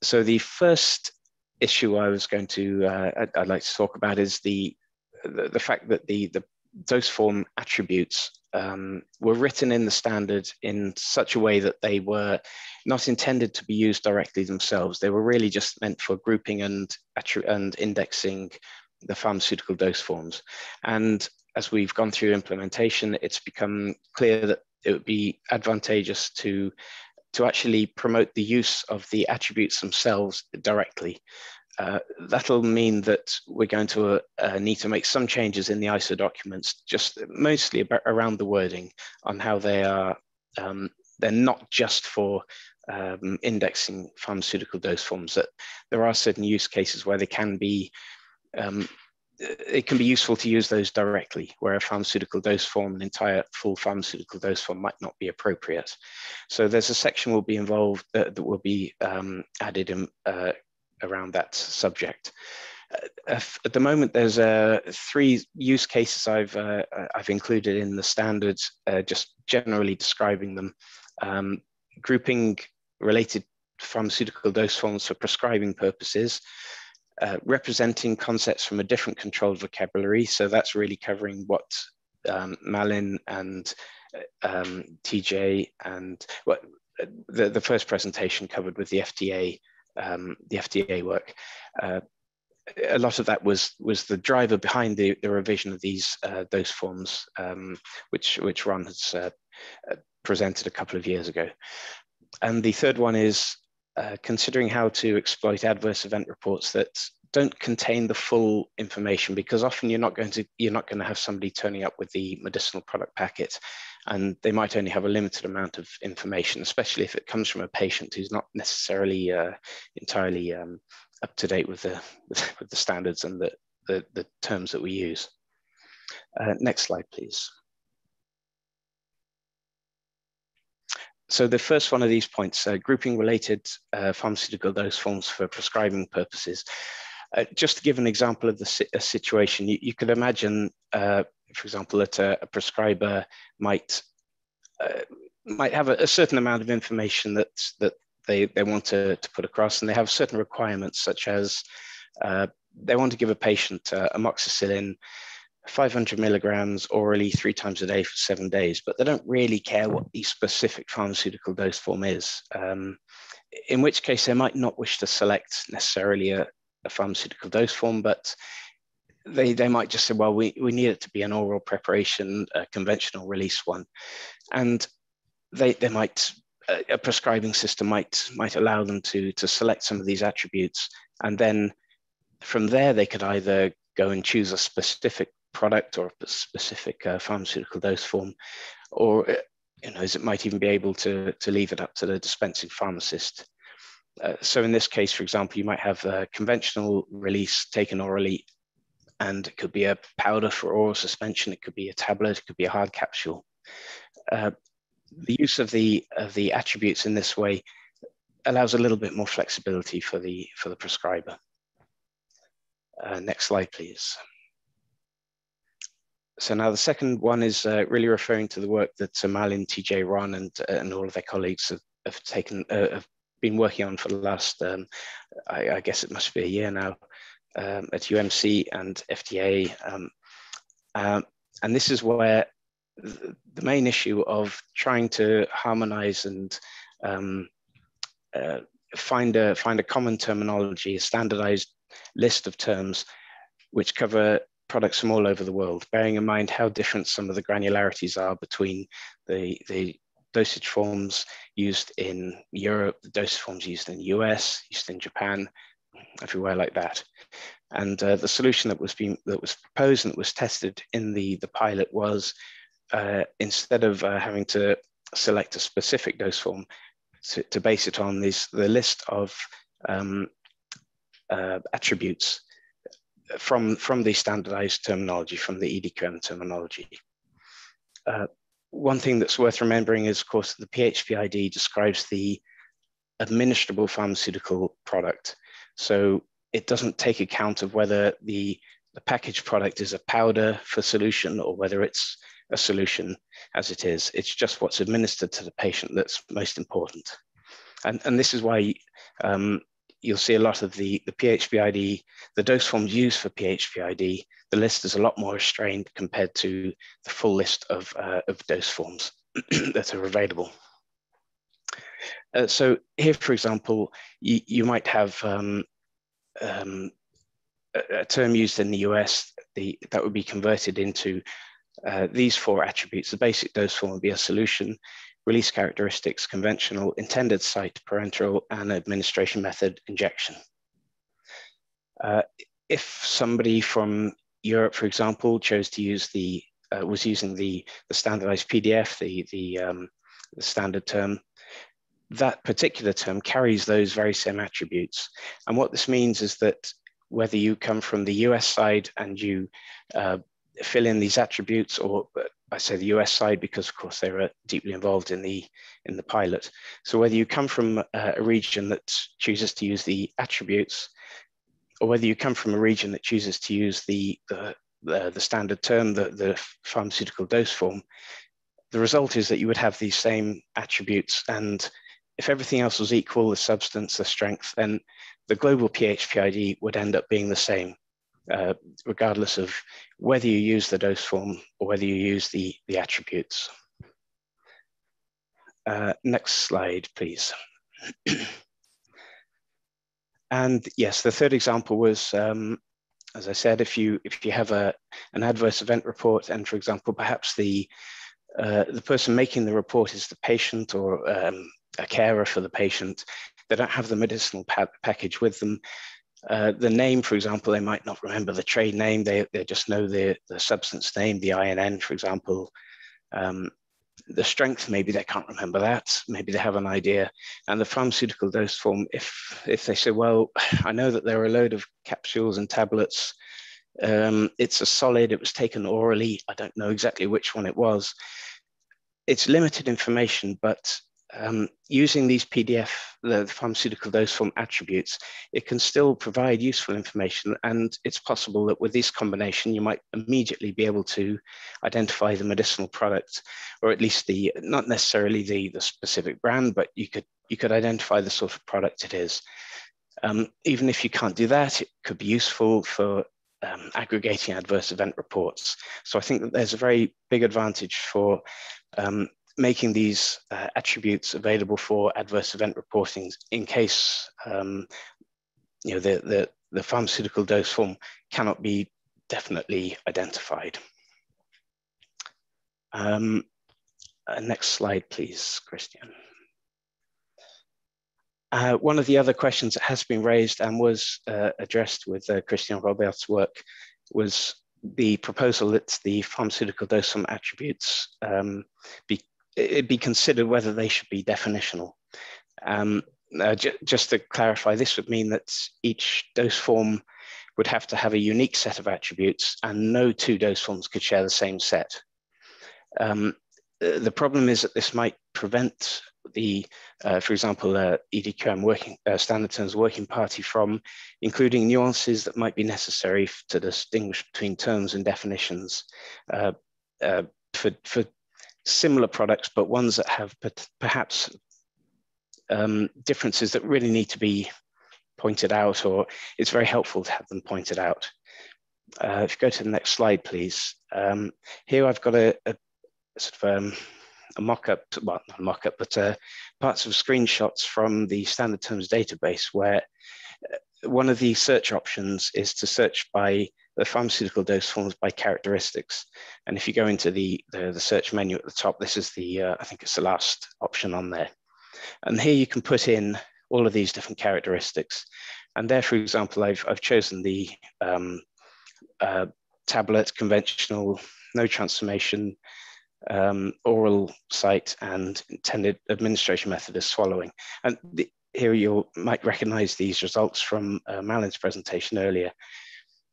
So the first issue I was going to, uh, I'd, like to talk about is the, the, the fact that the, the dose form attributes um, were written in the standard in such a way that they were not intended to be used directly themselves. They were really just meant for grouping and, and indexing the pharmaceutical dose forms. And as we've gone through implementation, it's become clear that it would be advantageous to, to actually promote the use of the attributes themselves directly. Uh, that'll mean that we're going to uh, need to make some changes in the ISO documents, just mostly about, around the wording on how they are. Um, they're not just for um, indexing pharmaceutical dose forms. That there are certain use cases where they can be. Um, it can be useful to use those directly, where a pharmaceutical dose form, an entire full pharmaceutical dose form, might not be appropriate. So there's a section will be involved that, that will be um, added in, uh, around that subject. Uh, at the moment, there's uh, three use cases I've uh, I've included in the standards, uh, just generally describing them, um, grouping related pharmaceutical dose forms for prescribing purposes, uh, representing concepts from a different controlled vocabulary. So that's really covering what um, Malin and uh, um, TJ and what the, the first presentation covered with the FDA um, the FDA work. Uh, a lot of that was was the driver behind the, the revision of these uh, dose forms, um, which which Ron has uh, uh, presented a couple of years ago. And the third one is uh, considering how to exploit adverse event reports that don't contain the full information because often you're not going to you're not going to have somebody turning up with the medicinal product packet and they might only have a limited amount of information, especially if it comes from a patient who's not necessarily uh, entirely um, up to date with the with the standards and the, the, the terms that we use. Uh, next slide, please. So the first one of these points, uh, grouping related uh, pharmaceutical dose forms for prescribing purposes. Uh, just to give an example of the si situation, you, you, could imagine uh, for example, that a, a prescriber might uh, might have a, a, certain amount of information that that they, they want to, to put across, and they have certain requirements, such as uh, they want to give a patient uh, amoxicillin 500 milligrams orally three times a day for seven days, but they don't really care what the specific pharmaceutical dose form is. Um, in which case, they might not wish to select necessarily a, a pharmaceutical dose form, but they, they might just say, well, we, we need it to be an oral preparation, a conventional release one. And they, they might, a, prescribing system might, might allow them to, to select some of these attributes. And then from there, they could either go and choose a specific product or a specific uh, pharmaceutical dose form, or uh, you know, as it might even be able to, to leave it up to the dispensing pharmacist. Uh, so in this case, for example, you might have a conventional release taken orally, and it could be a powder for oral suspension, it could be a tablet, it could be a hard capsule. Uh, the use of the of the attributes in this way allows a little bit more flexibility for the for the prescriber. Uh, next slide, please so now the second one is uh, really referring to the work that uh, Malin, TJ, Ron, and uh, and all of their colleagues have, have taken uh, have been working on for the last, um, I, I, guess it must be a year now, um, at UMC and FDA, um, um, and this is where the, the, main issue of trying to harmonize and um, uh, find a find a common terminology, a standardized list of terms which cover products from all over the world, bearing in mind how different some of the granularities are between the, the dosage forms used in Europe, the dosage forms used in the US, used in Japan, everywhere like that. And uh, the solution that was being that was proposed and that was tested in the, the pilot was uh, instead of uh, having to select a specific dose form, to, to base it on this the list of um, uh, attributes from, from the standardized terminology, from the EDQM terminology. Uh, one thing that's worth remembering is, of course, the PhPID describes the administrable pharmaceutical product. So it doesn't take account of whether the, the packaged product is a powder for solution or whether it's a solution as it is. It's just what's administered to the patient that's most important. And, and this is why um, you'll see a lot of the, the PhPID, the dose forms used for PhPID, the list is a lot more restrained compared to the full list of, uh, of dose forms that are available. Uh, so here, for example, you, you might have um, um, a, a, term used in the US the, that would be converted into uh, these four attributes. The basic dose form would be a solution release characteristics, conventional, intended site, parenteral, and administration method injection. Uh, if somebody from Europe, for example, chose to use the, uh, was using the, the standardized PDF, the, the, um, the standard term, that particular term carries those very same attributes. And what this means is that whether you come from the US side and you uh, fill in these attributes or I say the US side because, of course, they were deeply involved in the in the pilot. So whether you come from a region that chooses to use the attributes, or whether you come from a region that chooses to use the the, the, the standard term, the, the pharmaceutical dose form, the result is that you would have these same attributes. And if everything else was equal, the substance, the strength, then the global PhPID would end up being the same. Uh, regardless of whether you use the dose form or whether you use the, the attributes. Uh, next slide, please. and yes, the third example was, um, as I said, if you if you have a an adverse event report, and for example, perhaps the uh, the person making the report is the patient or um, a carer for the patient, they don't have the medicinal pa package with them. Uh, the name, for example, they might not remember the trade name. They, they just know the, the substance name, the INN, for example. Um, the strength, maybe they can't remember that. Maybe they have an idea. And the pharmaceutical dose form, if, if they say, well, I know that there are a load of capsules and tablets. Um, it's a solid, it was taken orally. I don't know exactly which one it was. It's limited information, but um, using these PDF, the pharmaceutical dose form attributes, it can still provide useful information. And it's possible that with this combination, you might immediately be able to identify the medicinal product, or at least the, not necessarily the, the specific brand, but you could, you could identify the sort of product it is. Um, even if you can't do that, it could be useful for um, aggregating adverse event reports. So I think that there's a very big advantage for um, making these uh, attributes available for adverse event reporting in case um, you know the, the, the pharmaceutical dose form cannot be definitely identified. Um, uh, next slide, please, Christian. Uh, one of the other questions that has been raised and was uh, addressed with uh, Christian Robert's work was the proposal that the pharmaceutical dose form attributes um, be it be considered whether they should be definitional. Um, uh, just to clarify, this would mean that each dose form would have to have a unique set of attributes and no two dose forms could share the same set. Um, the problem is that this might prevent the, uh, for example, uh, EDQM working uh, standard terms working party from including nuances that might be necessary to distinguish between terms and definitions uh, uh, for, for similar products, but ones that have perhaps um, differences that really need to be pointed out, or it's very helpful to have them pointed out. Uh, if you go to the next slide, please. Um, here I've got a, a sort of um, a mock-up, well, not a mock-up, but uh, parts of screenshots from the standard terms database where uh, one of the search options is to search by the pharmaceutical dose forms by characteristics. And if you go into the, the, the search menu at the top, this is the, uh, I think it's the last option on there. And here you can put in all of these different characteristics. And there, for example, I've, I've chosen the um, uh, tablet, conventional, no transformation, um, oral site, and intended administration method is swallowing. And the, here you might recognize these results from uh, Malin's presentation earlier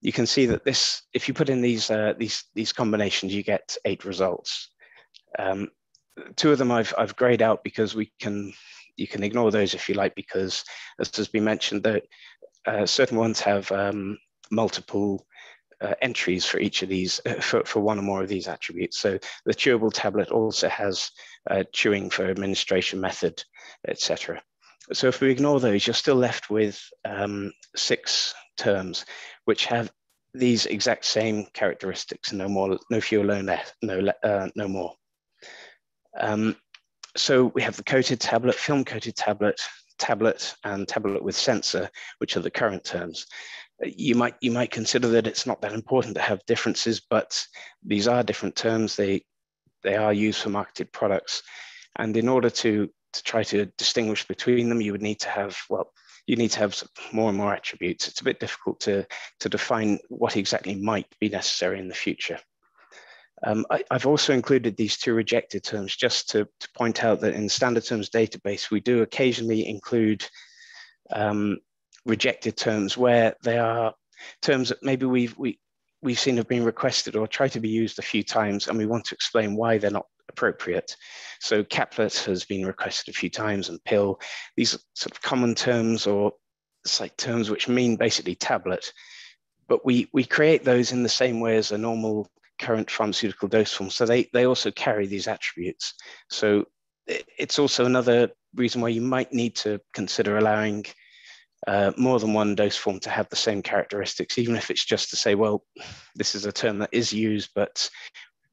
you can see that this, if you put in these, uh, these, these combinations, you get eight results. Um, two of them I've, I've grayed out because we can, you can ignore those if you like, because as has been mentioned, that uh, certain ones have um, multiple uh, entries for each of these, uh, for, for one or more of these attributes. So the chewable tablet also has uh, chewing for administration method, etc. So if we ignore those, you're still left with um, six terms, which have these exact same characteristics, no more, no fewer, no less, no, uh, no more. Um, so we have the coated tablet, film coated tablet, tablet, and tablet with sensor, which are the current terms. You might you might consider that it's not that important to have differences, but these are different terms. They they are used for marketed products, and in order to to try to distinguish between them, you would need to have well you need to have more and more attributes. It's a bit difficult to, to define what exactly might be necessary in the future. Um, I, have also included these two rejected terms just to, to, point out that in standard terms database, we do occasionally include um, rejected terms where they are terms that maybe we've, we, we've seen have been requested or tried to be used a few times and we want to explain why they're not appropriate. So caplet has been requested a few times and pill. These sort of common terms or like terms which mean basically tablet, but we, we create those in the same way as a normal current pharmaceutical dose form. So they, they also carry these attributes. So it's also another reason why you might need to consider allowing uh, more than one dose form to have the same characteristics, even if it's just to say, well, this is a term that is used, but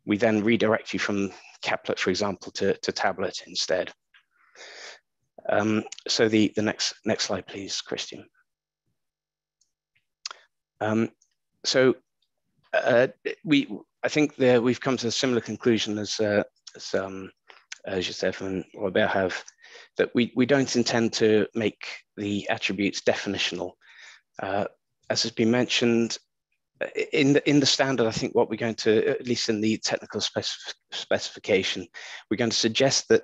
we then redirect you from caplet, for example, to, to tablet instead. Um, so the, the next, next slide, please, Christian. Um, so uh, we, I think that we've come to a similar conclusion as, uh, as, um, as Joseph and Robert have, that we, we don't intend to make the attributes definitional. Uh, as has been mentioned, in the in the standard, I think what we're going to, at least in the technical specif specification, we're going to suggest that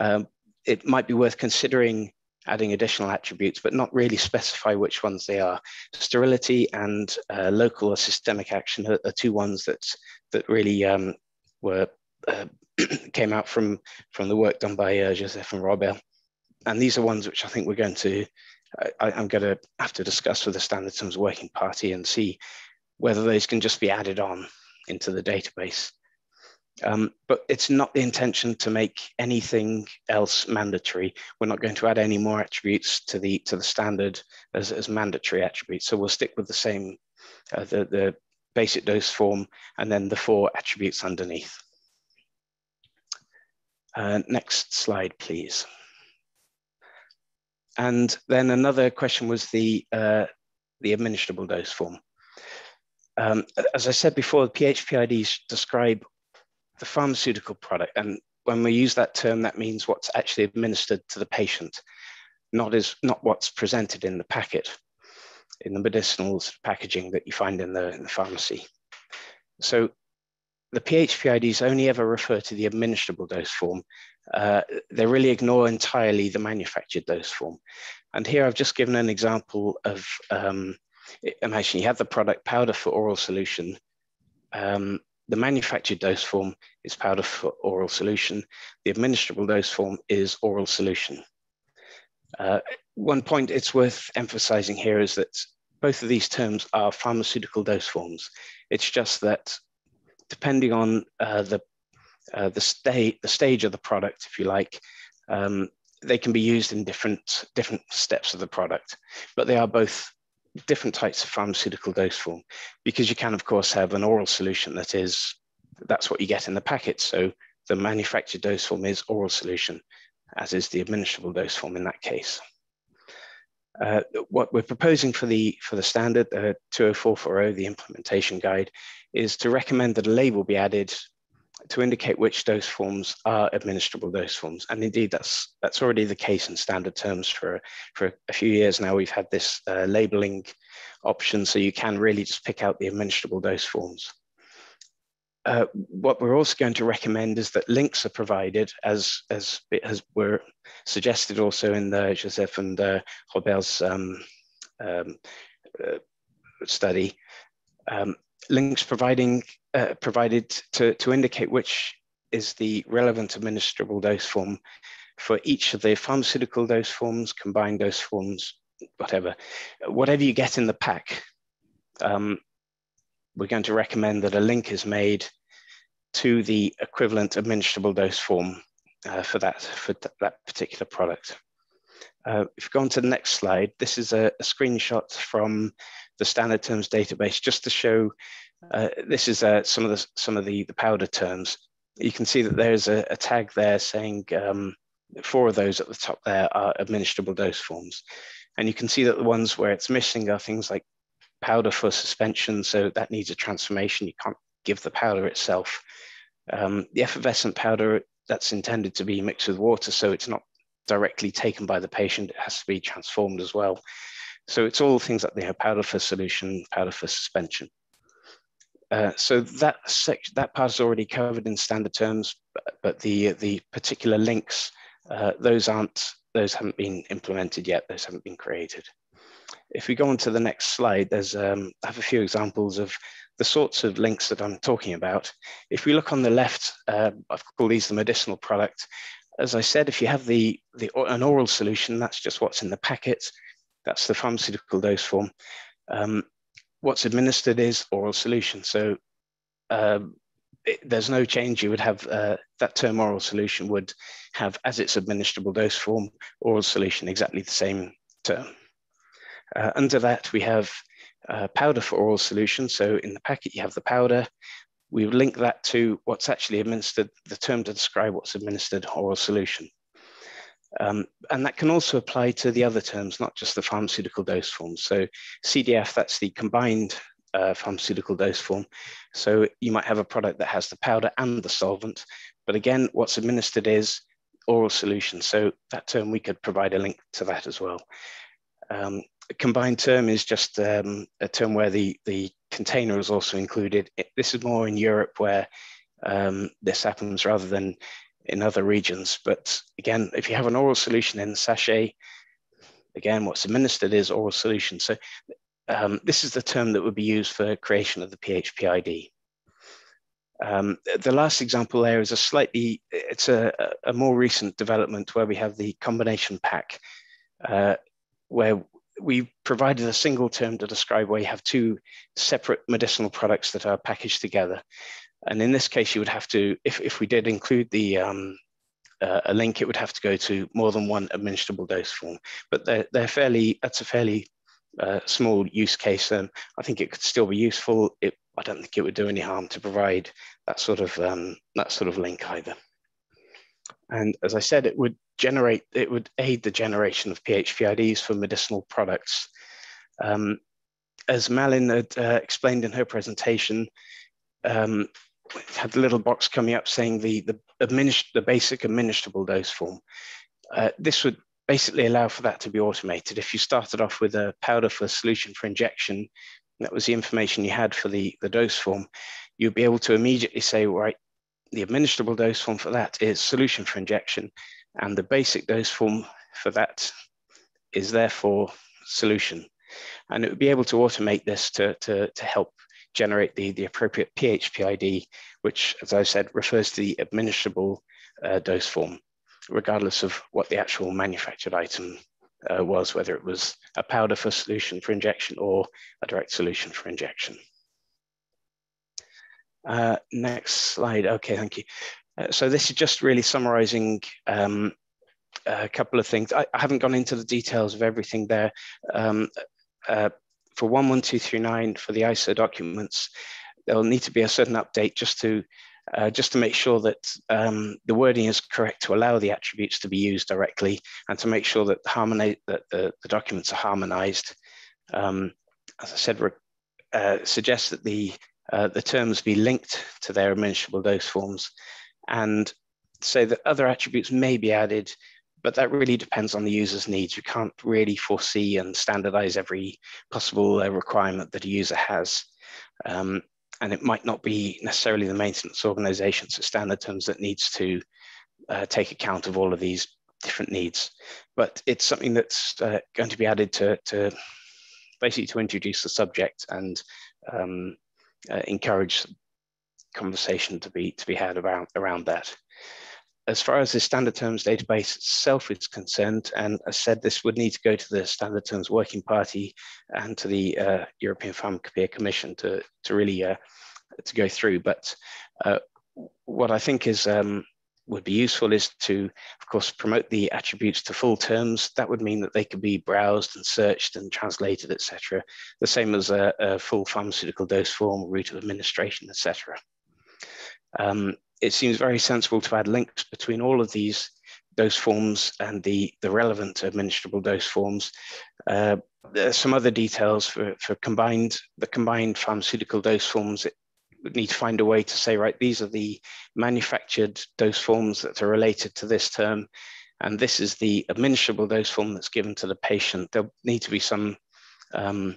um, it might be worth considering adding additional attributes, but not really specify which ones they are. Sterility and uh, local or systemic action are, are, two ones that that really um, were uh, came out from, from the work done by uh, Joseph and Robert. And these are ones which I think we're going to, I, am going to have to discuss with the Standard Terms Working Party and see whether those can just be added on into the database. Um, but it's not the intention to make anything else mandatory. We're not going to add any more attributes to the to the standard as, as mandatory attributes. So we'll stick with the same, uh, the, the basic dose form, and then the four attributes underneath. Uh, next slide, please. And then another question was the, uh, the administrable dose form. Um, as I said before, the PhPIDs describe the pharmaceutical product. And when we use that term, that means what's actually administered to the patient, not, as, not what's presented in the packet, in the medicinal packaging that you find in the, in the pharmacy. So the PhPIDs only ever refer to the administrable dose form. Uh, they really ignore entirely the manufactured dose form. And here I've just given an example of, um, imagine you have the product powder for oral solution. Um, the manufactured dose form is powder for oral solution. The administrable dose form is oral solution. Uh, one point it's worth emphasizing here is that both of these terms are pharmaceutical dose forms. It's just that depending on uh, the uh, the state the stage of the product, if you like, um, they can be used in different different steps of the product, but they are both different types of pharmaceutical dose form because you can of course have an oral solution that is that's what you get in the packet. So the manufactured dose form is oral solution as is the administrable dose form in that case. Uh, what we're proposing for the for the standard uh, 20440 the implementation guide is to recommend that a label be added to indicate which dose forms are administrable dose forms. And indeed, that's that's already the case in standard terms for, for a few years now. We've had this uh, labeling option, so you can really just pick out the administrable dose forms. Uh, what we're also going to recommend is that links are provided as, as were suggested also in the Joseph and uh, Robert's um, um, uh, study. Um, links providing uh, provided to, to indicate which is the relevant administrable dose form for each of the pharmaceutical dose forms, combined dose forms, whatever. Whatever you get in the pack, um, we're going to recommend that a link is made to the equivalent administrable dose form uh, for that for th that particular product. Uh, if you go on to the next slide, this is a, a, screenshot from the standard terms database just to show uh, this is uh, some of the some of the, the powder terms. You can see that there's a, a tag there saying um, four of those at the top there are administrable dose forms. And you can see that the ones where it's missing are things like powder for suspension. So that needs a transformation. You can't give the powder itself. Um, the effervescent powder that's intended to be mixed with water. So it's not directly taken by the patient. It has to be transformed as well. So it's all things like the powder for solution, powder for suspension. Uh, so that section, that part is already covered in standard terms, but, but the the particular links, uh, those aren't those haven't been implemented yet. Those haven't been created. If we go on to the next slide, there's um, I have a few examples of the sorts of links that I'm talking about. If we look on the left, uh, I've called these the medicinal product. As I said, if you have the, the an oral solution, that's just what's in the packet. That's the pharmaceutical dose form. Um, what's administered is oral solution. So um, it, there's no change. You would have uh, that term oral solution would have as its administrable dose form, oral solution, exactly the same term. Uh, under that, we have uh, powder for oral solution. So in the packet, you have the powder. We link that to what's actually administered, the term to describe what's administered oral solution. Um, and that can also apply to the other terms, not just the pharmaceutical dose form. So CDF, that's the combined uh, pharmaceutical dose form. So you might have a product that has the powder and the solvent, but again, what's administered is oral solution. So that term, we could provide a link to that as well. Um, a combined term is just um, a term where the, the container is also included. It, this is more in Europe where um, this happens rather than in other regions. But again, if you have an oral solution in sachet, again, what's administered is oral solution. So um, this is the term that would be used for creation of the PhPID. Um, the last example there is a slightly, it's a, a more recent development where we have the combination pack, uh, where we provided a single term to describe where you have two separate medicinal products that are packaged together. And in this case, you would have to, if, if we did include the um, uh, a link, it would have to go to more than one administrable dose form. But they're, they're fairly, that's a fairly uh, small use case. And I think it could still be useful. It, I don't think it would do any harm to provide that sort of um, that sort of link either. And as I said, it would generate, it would aid the generation of PhPIDs for medicinal products. Um, as Malin had uh, explained in her presentation, um, had the little box coming up saying the, the, the basic administrable dose form. Uh, this would basically allow for that to be automated. If you started off with a powder for solution for injection, that was the information you had for the, the dose form, you'd be able to immediately say, right, the administrable dose form for that is solution for injection, and the basic dose form for that is therefore solution. And it would be able to automate this to, to, to help generate the, the appropriate PhPID, which, as I said, refers to the administrable uh, dose form, regardless of what the actual manufactured item uh, was, whether it was a powder for solution for injection or a direct solution for injection. Uh, next slide. Okay, thank you. Uh, so this is just really summarizing um, a couple of things. I, I, haven't gone into the details of everything there. Um, uh, for 11239 for the ISO documents, there'll need to be a certain update just to uh, just to make sure that um, the wording is correct to allow the attributes to be used directly and to make sure that, harmonize, that the, the documents are harmonized. Um, as I said, uh, suggest that the uh, the terms be linked to their administrable dose forms and say that other attributes may be added, but that really depends on the user's needs. You can't really foresee and standardize every possible uh, requirement that a user has. Um, and it might not be necessarily the maintenance organization, so standard terms that needs to uh, take account of all of these different needs. But it's something that's uh, going to be added to, to basically to introduce the subject and um, uh, encourage conversation to be to be had around around that. As far as the standard terms database itself is concerned, and I said, this would need to go to the standard terms working party and to the uh, European Pharmacopoeia Commission to to really uh, to go through. But uh, what I think is um, would be useful is to, of course, promote the attributes to full terms. That would mean that they could be browsed and searched and translated, etc. The same as a, a, full pharmaceutical dose form, route of administration, etc. Um, it seems very sensible to add links between all of these dose forms and the, the relevant administrable dose forms. Uh, there's some other details for, for combined the combined pharmaceutical dose forms it need to find a way to say, right, these are the manufactured dose forms that are related to this term, and this is the administrable dose form that's given to the patient. There'll need to be some um,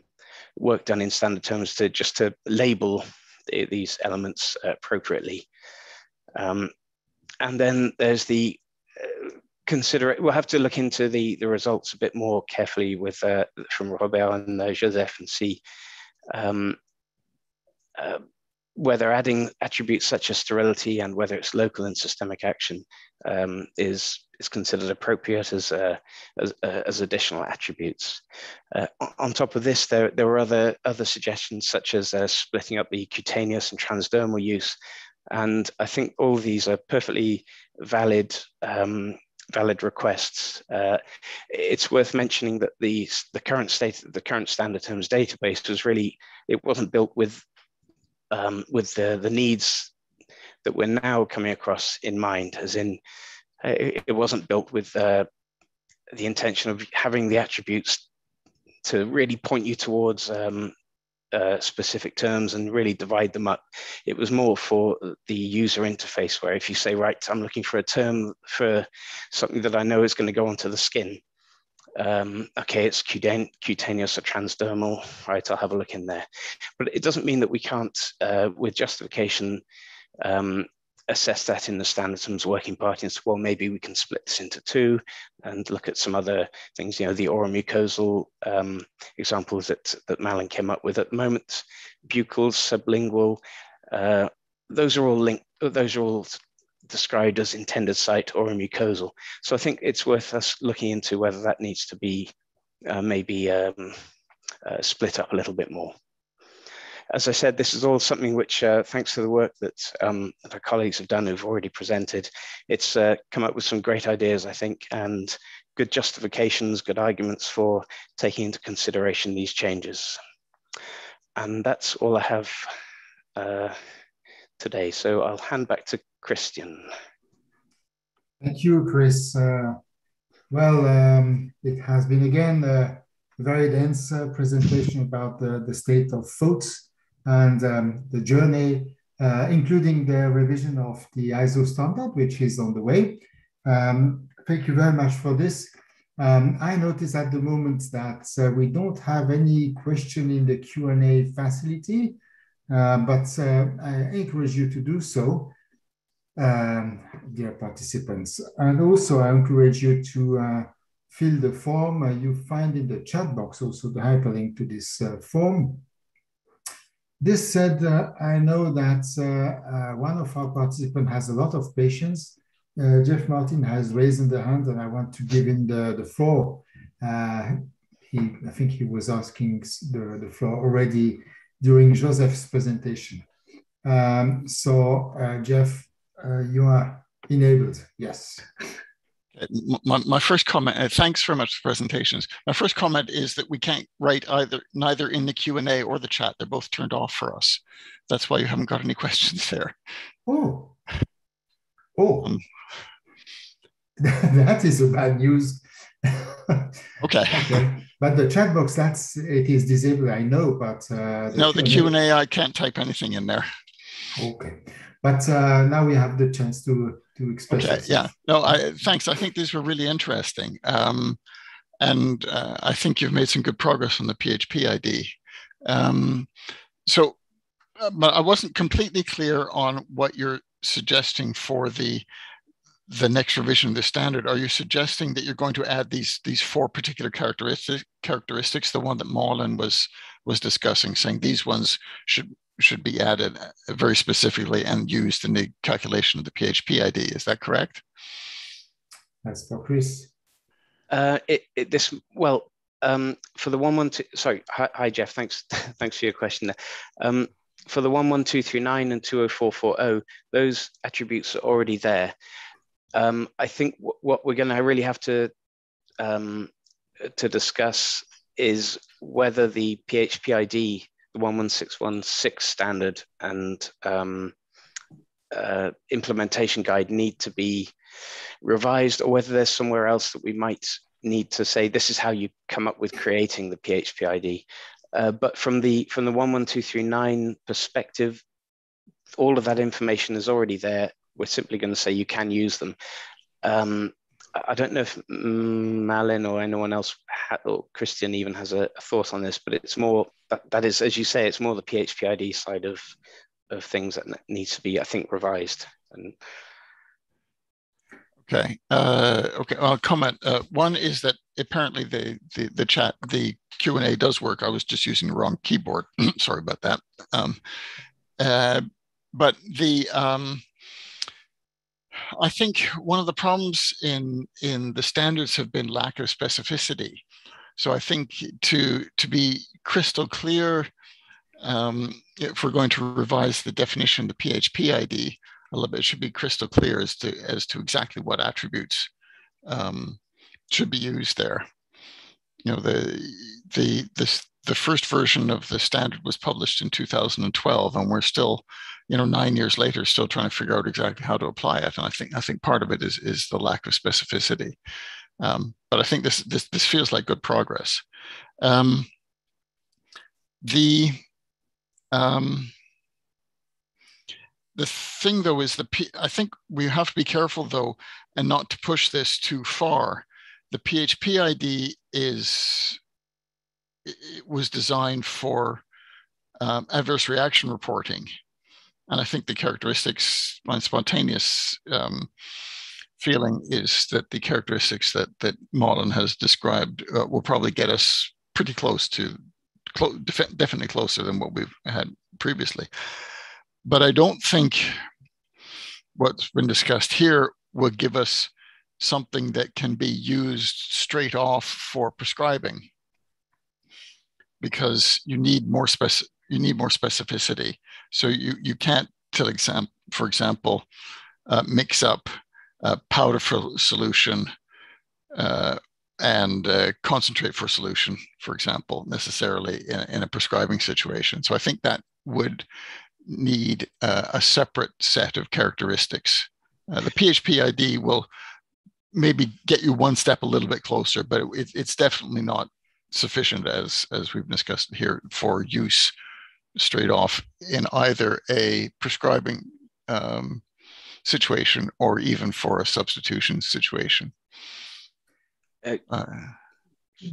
work done in standard terms to just to label these elements appropriately. Um, and then there's the uh, consider we'll have to look into the the results a bit more carefully with uh, from Robert and uh, Joseph and see um, uh, whether adding attributes such as sterility and whether it's local and systemic action um, is is considered appropriate as uh, as, uh, as, additional attributes. Uh, on top of this, there there were other other suggestions such as uh, splitting up the cutaneous and transdermal use, and I think all these are perfectly valid. Um, valid requests. Uh, it's worth mentioning that the the current state, the current standard terms database was really it wasn't built with um, with the, the needs that we're now coming across in mind, as in uh, it, it wasn't built with uh, the intention of having the attributes to really point you towards um, uh, specific terms and really divide them up. It was more for the user interface where if you say, right, I'm looking for a term for something that I know is going to go onto the skin, um, okay, it's cutaneous or transdermal, right? I'll have a look in there. But it doesn't mean that we can't, uh, with justification, um, assess that in the Standards working party and say, well, maybe we can split this into two and look at some other things, you know, the oromucosal um, examples that, that Malin came up with at the moment, buccal, sublingual, uh, those are all linked, those are all described as intended site oromucosal. So I think it's worth us looking into whether that needs to be uh, maybe um, uh, split up a little bit more. As I said, this is all something which, uh, thanks to the work that, um, our colleagues have done who've already presented, it's uh, come up with some great ideas, I think, and good justifications, good arguments for taking into consideration these changes. And that's all I have uh, today. So I'll hand back to Christian. Thank you, Chris. Uh, well, um, it has been again a very dense uh, presentation about the, the state of thoughts and um, the journey, uh, including the revision of the ISO standard, which is on the way. Um, thank you very much for this. Um, I notice at the moment that uh, we don't have any question in the Q&A facility, uh, but uh, I encourage you to do so, um, dear participants. And also I encourage you to uh, fill the form. Uh, you find in the chat box also the hyperlink to this form. This said, I know that one of our participants has a lot of patience uh, Jeff Martin has raised the hand and I want to give him the, the floor. Uh, he, I think he was asking the, the floor already during Joseph's presentation. Um, so uh, Jeff, uh, you are enabled, yes. My, my first comment, uh, thanks very much for presentations. My first comment is that we can't write either neither in the Q&A or the chat. They're both turned off for us. That's why you haven't got any questions there. Oh, oh, um, that is a bad news. okay. okay. But the chat box, that's it is disabled. I know, but uh, the no, the Q and A, I can't type anything in there. Okay, but uh, now we have the chance to to express. Okay. Yeah. No. I thanks. I think these were really interesting, um, and uh, I think you've made some good progress on the PhPID. Um, so, uh, but I wasn't completely clear on what you're suggesting for the the next revision of the standard, are you suggesting that you're going to add these these four particular characteristic, characteristics, the one that Malin was was discussing, saying these ones should should be added uh, very specifically and used in the calculation of the PhPID. Is that correct? That's for Chris. Uh, it, it, this well um, for the one one two. Sorry, hi, hi Jeff. Thanks thanks for your question there. Um, for the one one two three nine and two zero oh four four zero, oh, those attributes are already there um, I think what we're going to really have to um, to discuss is whether the PhPID, the 11616 standard and um, uh, implementation guide need to be revised or whether there's somewhere else that we might need to say this is how you come up with creating the PhPID. Uh, but from the from the 11239 perspective, all of that information is already there we're simply going to say you can use them. Um, I don't know if Malin or anyone else, or Christian even has a, a, thought on this, but it's more that, that is, as you say, it's more the PhPID side of of things that needs to be, I think, revised. And okay, uh, okay. I'll comment. Uh, one is that apparently the the the chat the Q and A does work. I was just using the wrong keyboard. Sorry about that. Um, uh, but the um, I think one of the problems in in the standards have been lack of specificity. So I think to to be crystal clear, um, if we're going to revise the definition of the PhPID a little bit, it should be crystal clear as to as to exactly what attributes um, should be used there. You know, the the this the first version of the standard was published in 2012, and we're still you know, nine years later, still trying to figure out exactly how to apply it. And I think I think part of it is is the lack of specificity. Um, but I think this this this feels like good progress. Um, the um, the thing though is the P, I think we have to be careful though, and not to push this too far. The PhPID is it was designed for um, adverse reaction reporting and I think the characteristics, my spontaneous um, feeling is that the characteristics that that Malin has described uh, will probably get us pretty close to, clo- definitely closer than what we've had previously. but I don't think what's been discussed here will give us something that can be used straight off for prescribing because you need more spec you need more specificity so you you can't to example for example uh, mix up uh, powder for solution uh, and uh, concentrate for solution, for example, necessarily in, in, a prescribing situation. So I think that would need uh, a separate set of characteristics. Uh, the PhPID will maybe get you one step a little bit closer, but it, it's definitely not sufficient as as we've discussed here for use straight off in either a prescribing um, situation or even for a substitution situation. Uh, uh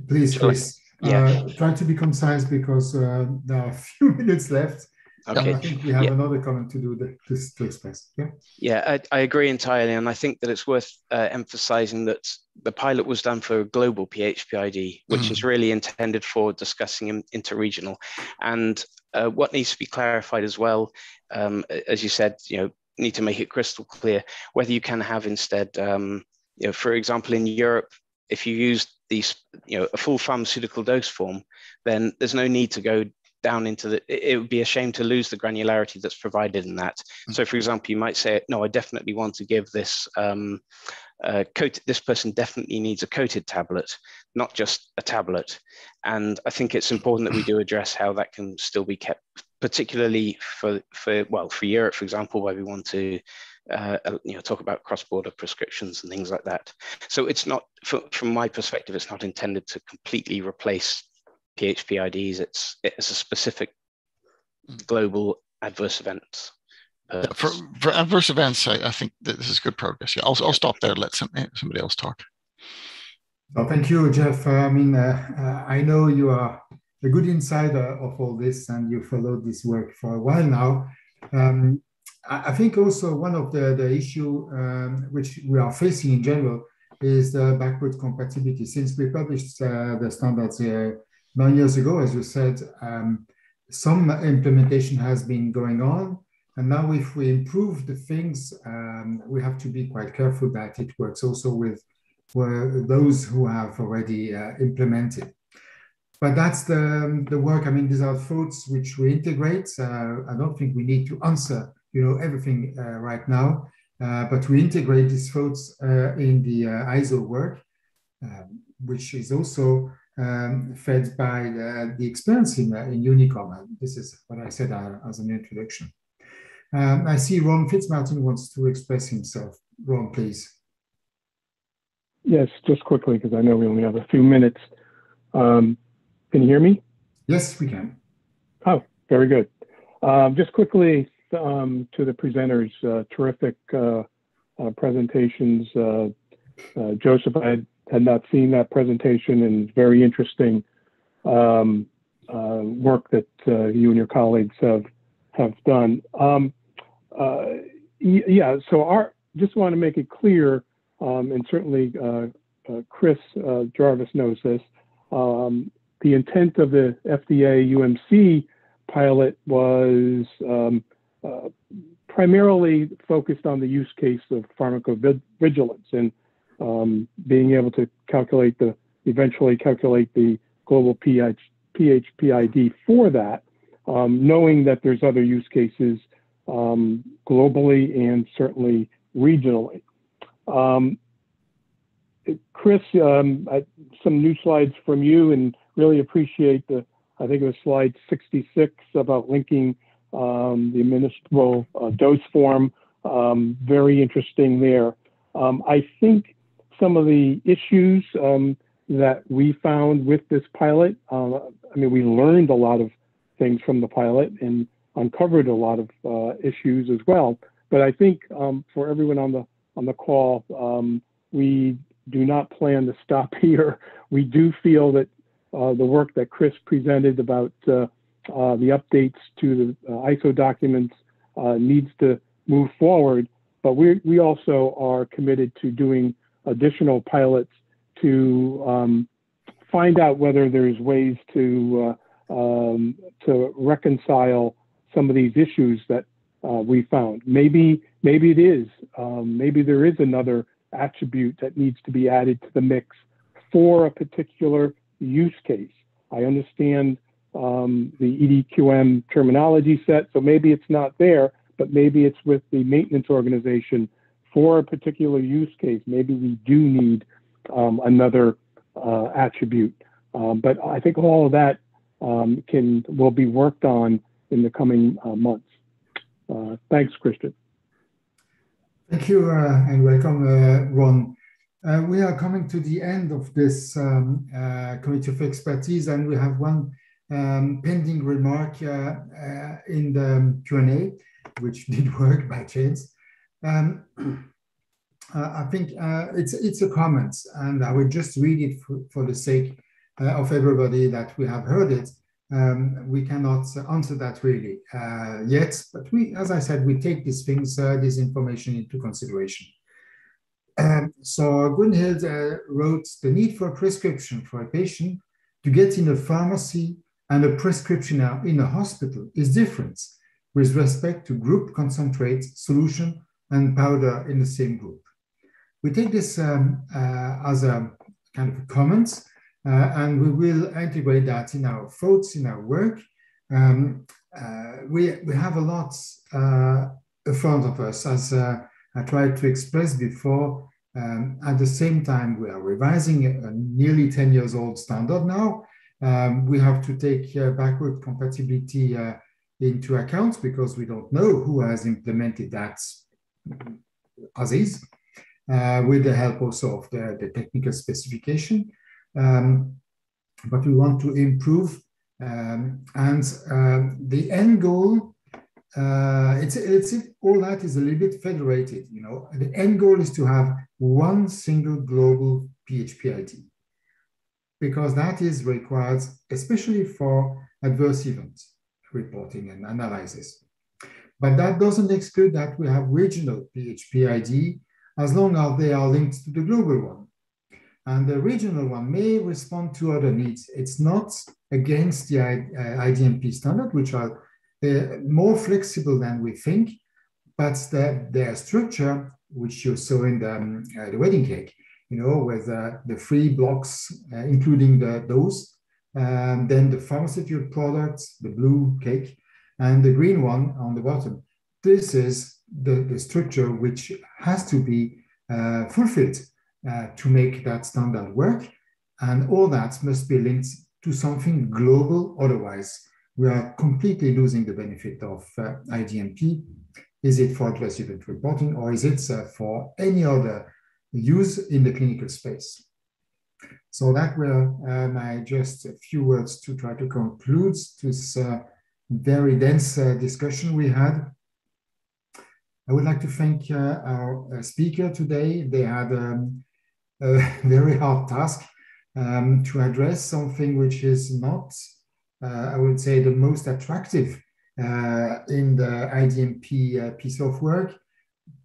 please, please. Yeah. Uh, try to be concise because uh, there are a few minutes left. Okay. I think we have yeah. another comment to do that, to, to express. Yeah. Yeah, I, I, agree entirely, and I think that it's worth uh, emphasising that the pilot was done for a global PhPID, which mm. is really intended for discussing in, interregional. And uh, what needs to be clarified as well, um, as you said, you know, need to make it crystal clear whether you can have instead, um, you know, for example, in Europe, if you use these, you know, a full pharmaceutical dose form, then there's no need to go down into the, it would be a shame to lose the granularity that's provided in that. Mm-hmm. So for example, you might say, no, I definitely want to give this um, uh, coat, this person definitely needs a coated tablet, not just a tablet. And I think it's important that we do address how that can still be kept, particularly for, for well, for Europe, for example, where we want to uh, you know, talk about cross-border prescriptions and things like that. So it's not, from my perspective, it's not intended to completely replace PhPIDs. It's it's a specific global adverse events. Yeah, for, for adverse events, I, I think that this is good progress. Yeah, I'll, I'll stop there. Let some, somebody else talk. Well, thank you, Jeff. Uh, I mean, uh, uh, I know you are a good insider of all this, and you followed this work for a while now. Um, I, I think also one of the the issue um, which we are facing in general is the backward compatibility. Since we published uh, the standards here nine years ago, as you said, um, some implementation has been going on. And now if we improve the things, um, we have to be quite careful that it works also with those who have already uh, implemented. But that's the, the work. I mean, these are thoughts which we integrate. Uh, I don't think we need to answer, you know, everything uh, right now, uh, but we integrate these thoughts uh, in the uh, ISO work, um, which is also um, fed by the, the experience in, uh, in Unicom. This is what I said uh, as an introduction. Um, I see Ron Fitzmartin wants to express himself. Ron, please. Yes, just quickly, because I know we only have a few minutes. Um, can you hear me? Yes, we can. Oh, very good. Um, just quickly um, to the presenters, uh, terrific uh, uh, presentations. Uh, uh, Joseph, I had not seen that presentation and very interesting um, uh, work that uh, you and your colleagues have have done. Um, uh, yeah, so our just want to make it clear, um, and certainly uh, uh, Chris Jarvis knows this. Um, the intent of the FDA UMC pilot was um, primarily focused on the use case of pharmacovigilance and um, being able to calculate the eventually calculate the global PH, PhPID for that, um, knowing that there's other use cases um, globally and certainly regionally. Um, Chris, um, I, some new slides from you, and really appreciate the. I think it was slide 66 about linking um, the administrable uh, dose form. very interesting there. I think some of the issues um, that we found with this pilot. Uh, I mean, we learned a lot of things from the pilot and uncovered a lot of uh, issues as well. But I think um, for everyone on the on the call, um, we do not plan to stop here. We do feel that uh, the work that Chris presented about uh, uh, the updates to the uh, ISO documents needs to move forward. But we we also are committed to doing additional pilots to um, find out whether there's ways to uh, um, to reconcile some of these issues that uh, we found. Maybe maybe it is. Um, maybe there is another attribute that needs to be added to the mix for a particular use case. I understand um, the EDQM terminology set, so maybe it's not there, but maybe it's with the maintenance organization for a particular use case. Maybe we do need um, another uh, attribute. Um, but I think all of that um, can will be worked on in the coming uh, months. Uh, thanks, Christian. Thank you uh, and welcome, uh, Ron. Uh, we are coming to the end of this um, committee of expertise, and we have one um, pending remark in the Q&A, which did work by chance. Um, I think it's it's a comment, and I will just read it for, for the sake of everybody that we have heard it um, we cannot answer that really uh, yet. But we, as I said, we take these things, uh, this information into consideration. Um, so Gunhild uh, wrote the need for a prescription for a patient to get in a pharmacy and a prescription in a hospital is different with respect to group concentrate, solution, and powder in the same group. We take this um, uh, as a kind of a comment uh, and we will integrate that in our thoughts, in our work. Um, uh, we, we have a lot uh, in front of us, as I tried to express before. Um, at the same time, we are revising a nearly 10 years old standard now. Um, we have to take uh, backward compatibility uh, into account because we don't know who has implemented that as is, uh, with the help also of the, the technical specification. Um, but we want to improve. Um, and uh, the end goal, uh, it's, it's all that is a little bit federated. You know, the end goal is to have one single global PhPID because that is required, especially for adverse events reporting and analysis. But that doesn't exclude that we have regional PhPID as long as they are linked to the global one and the regional one may respond to other needs. It's not against the IDMP standard, which are uh, more flexible than we think, but the, their structure, which you saw in the, um, uh, the wedding cake, you know, with uh, the three blocks, uh, including the dose, um, then the pharmaceutical products, the blue cake, and the green one on the bottom. This is the, the structure which has to be uh, fulfilled uh, to make that standard work. And all that must be linked to something global. Otherwise, we are completely losing the benefit of uh, IDMP. Is it for adverse event reporting or is it uh, for any other use in the clinical space? So that were uh, my just a few words to try to conclude this uh, very dense uh, discussion we had. I would like to thank uh, our uh, speaker today. They had um, a very hard task um, to address something which is not, uh, I would say, the most attractive uh, in the IDMP uh, piece of work,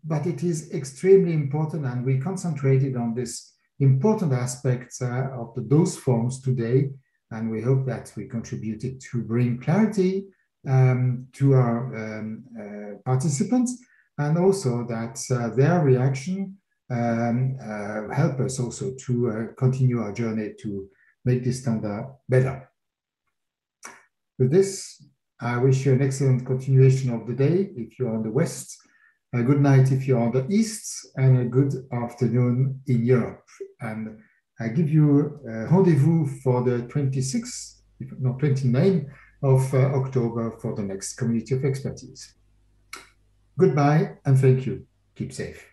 but it is extremely important and we concentrated on this important aspect of the dose forms today and we hope that we contributed to bring clarity um, to our um, uh, participants and also that uh, their reaction um, uh, help us also to uh, continue our journey to make this standard better. With this, I wish you an excellent continuation of the day if you're on the west, a good night if you're on the east, and a good afternoon in Europe. And I give you rendezvous for the 26th, if not 29th of uh, October for the next Community of Expertise. Goodbye and thank you. Keep safe.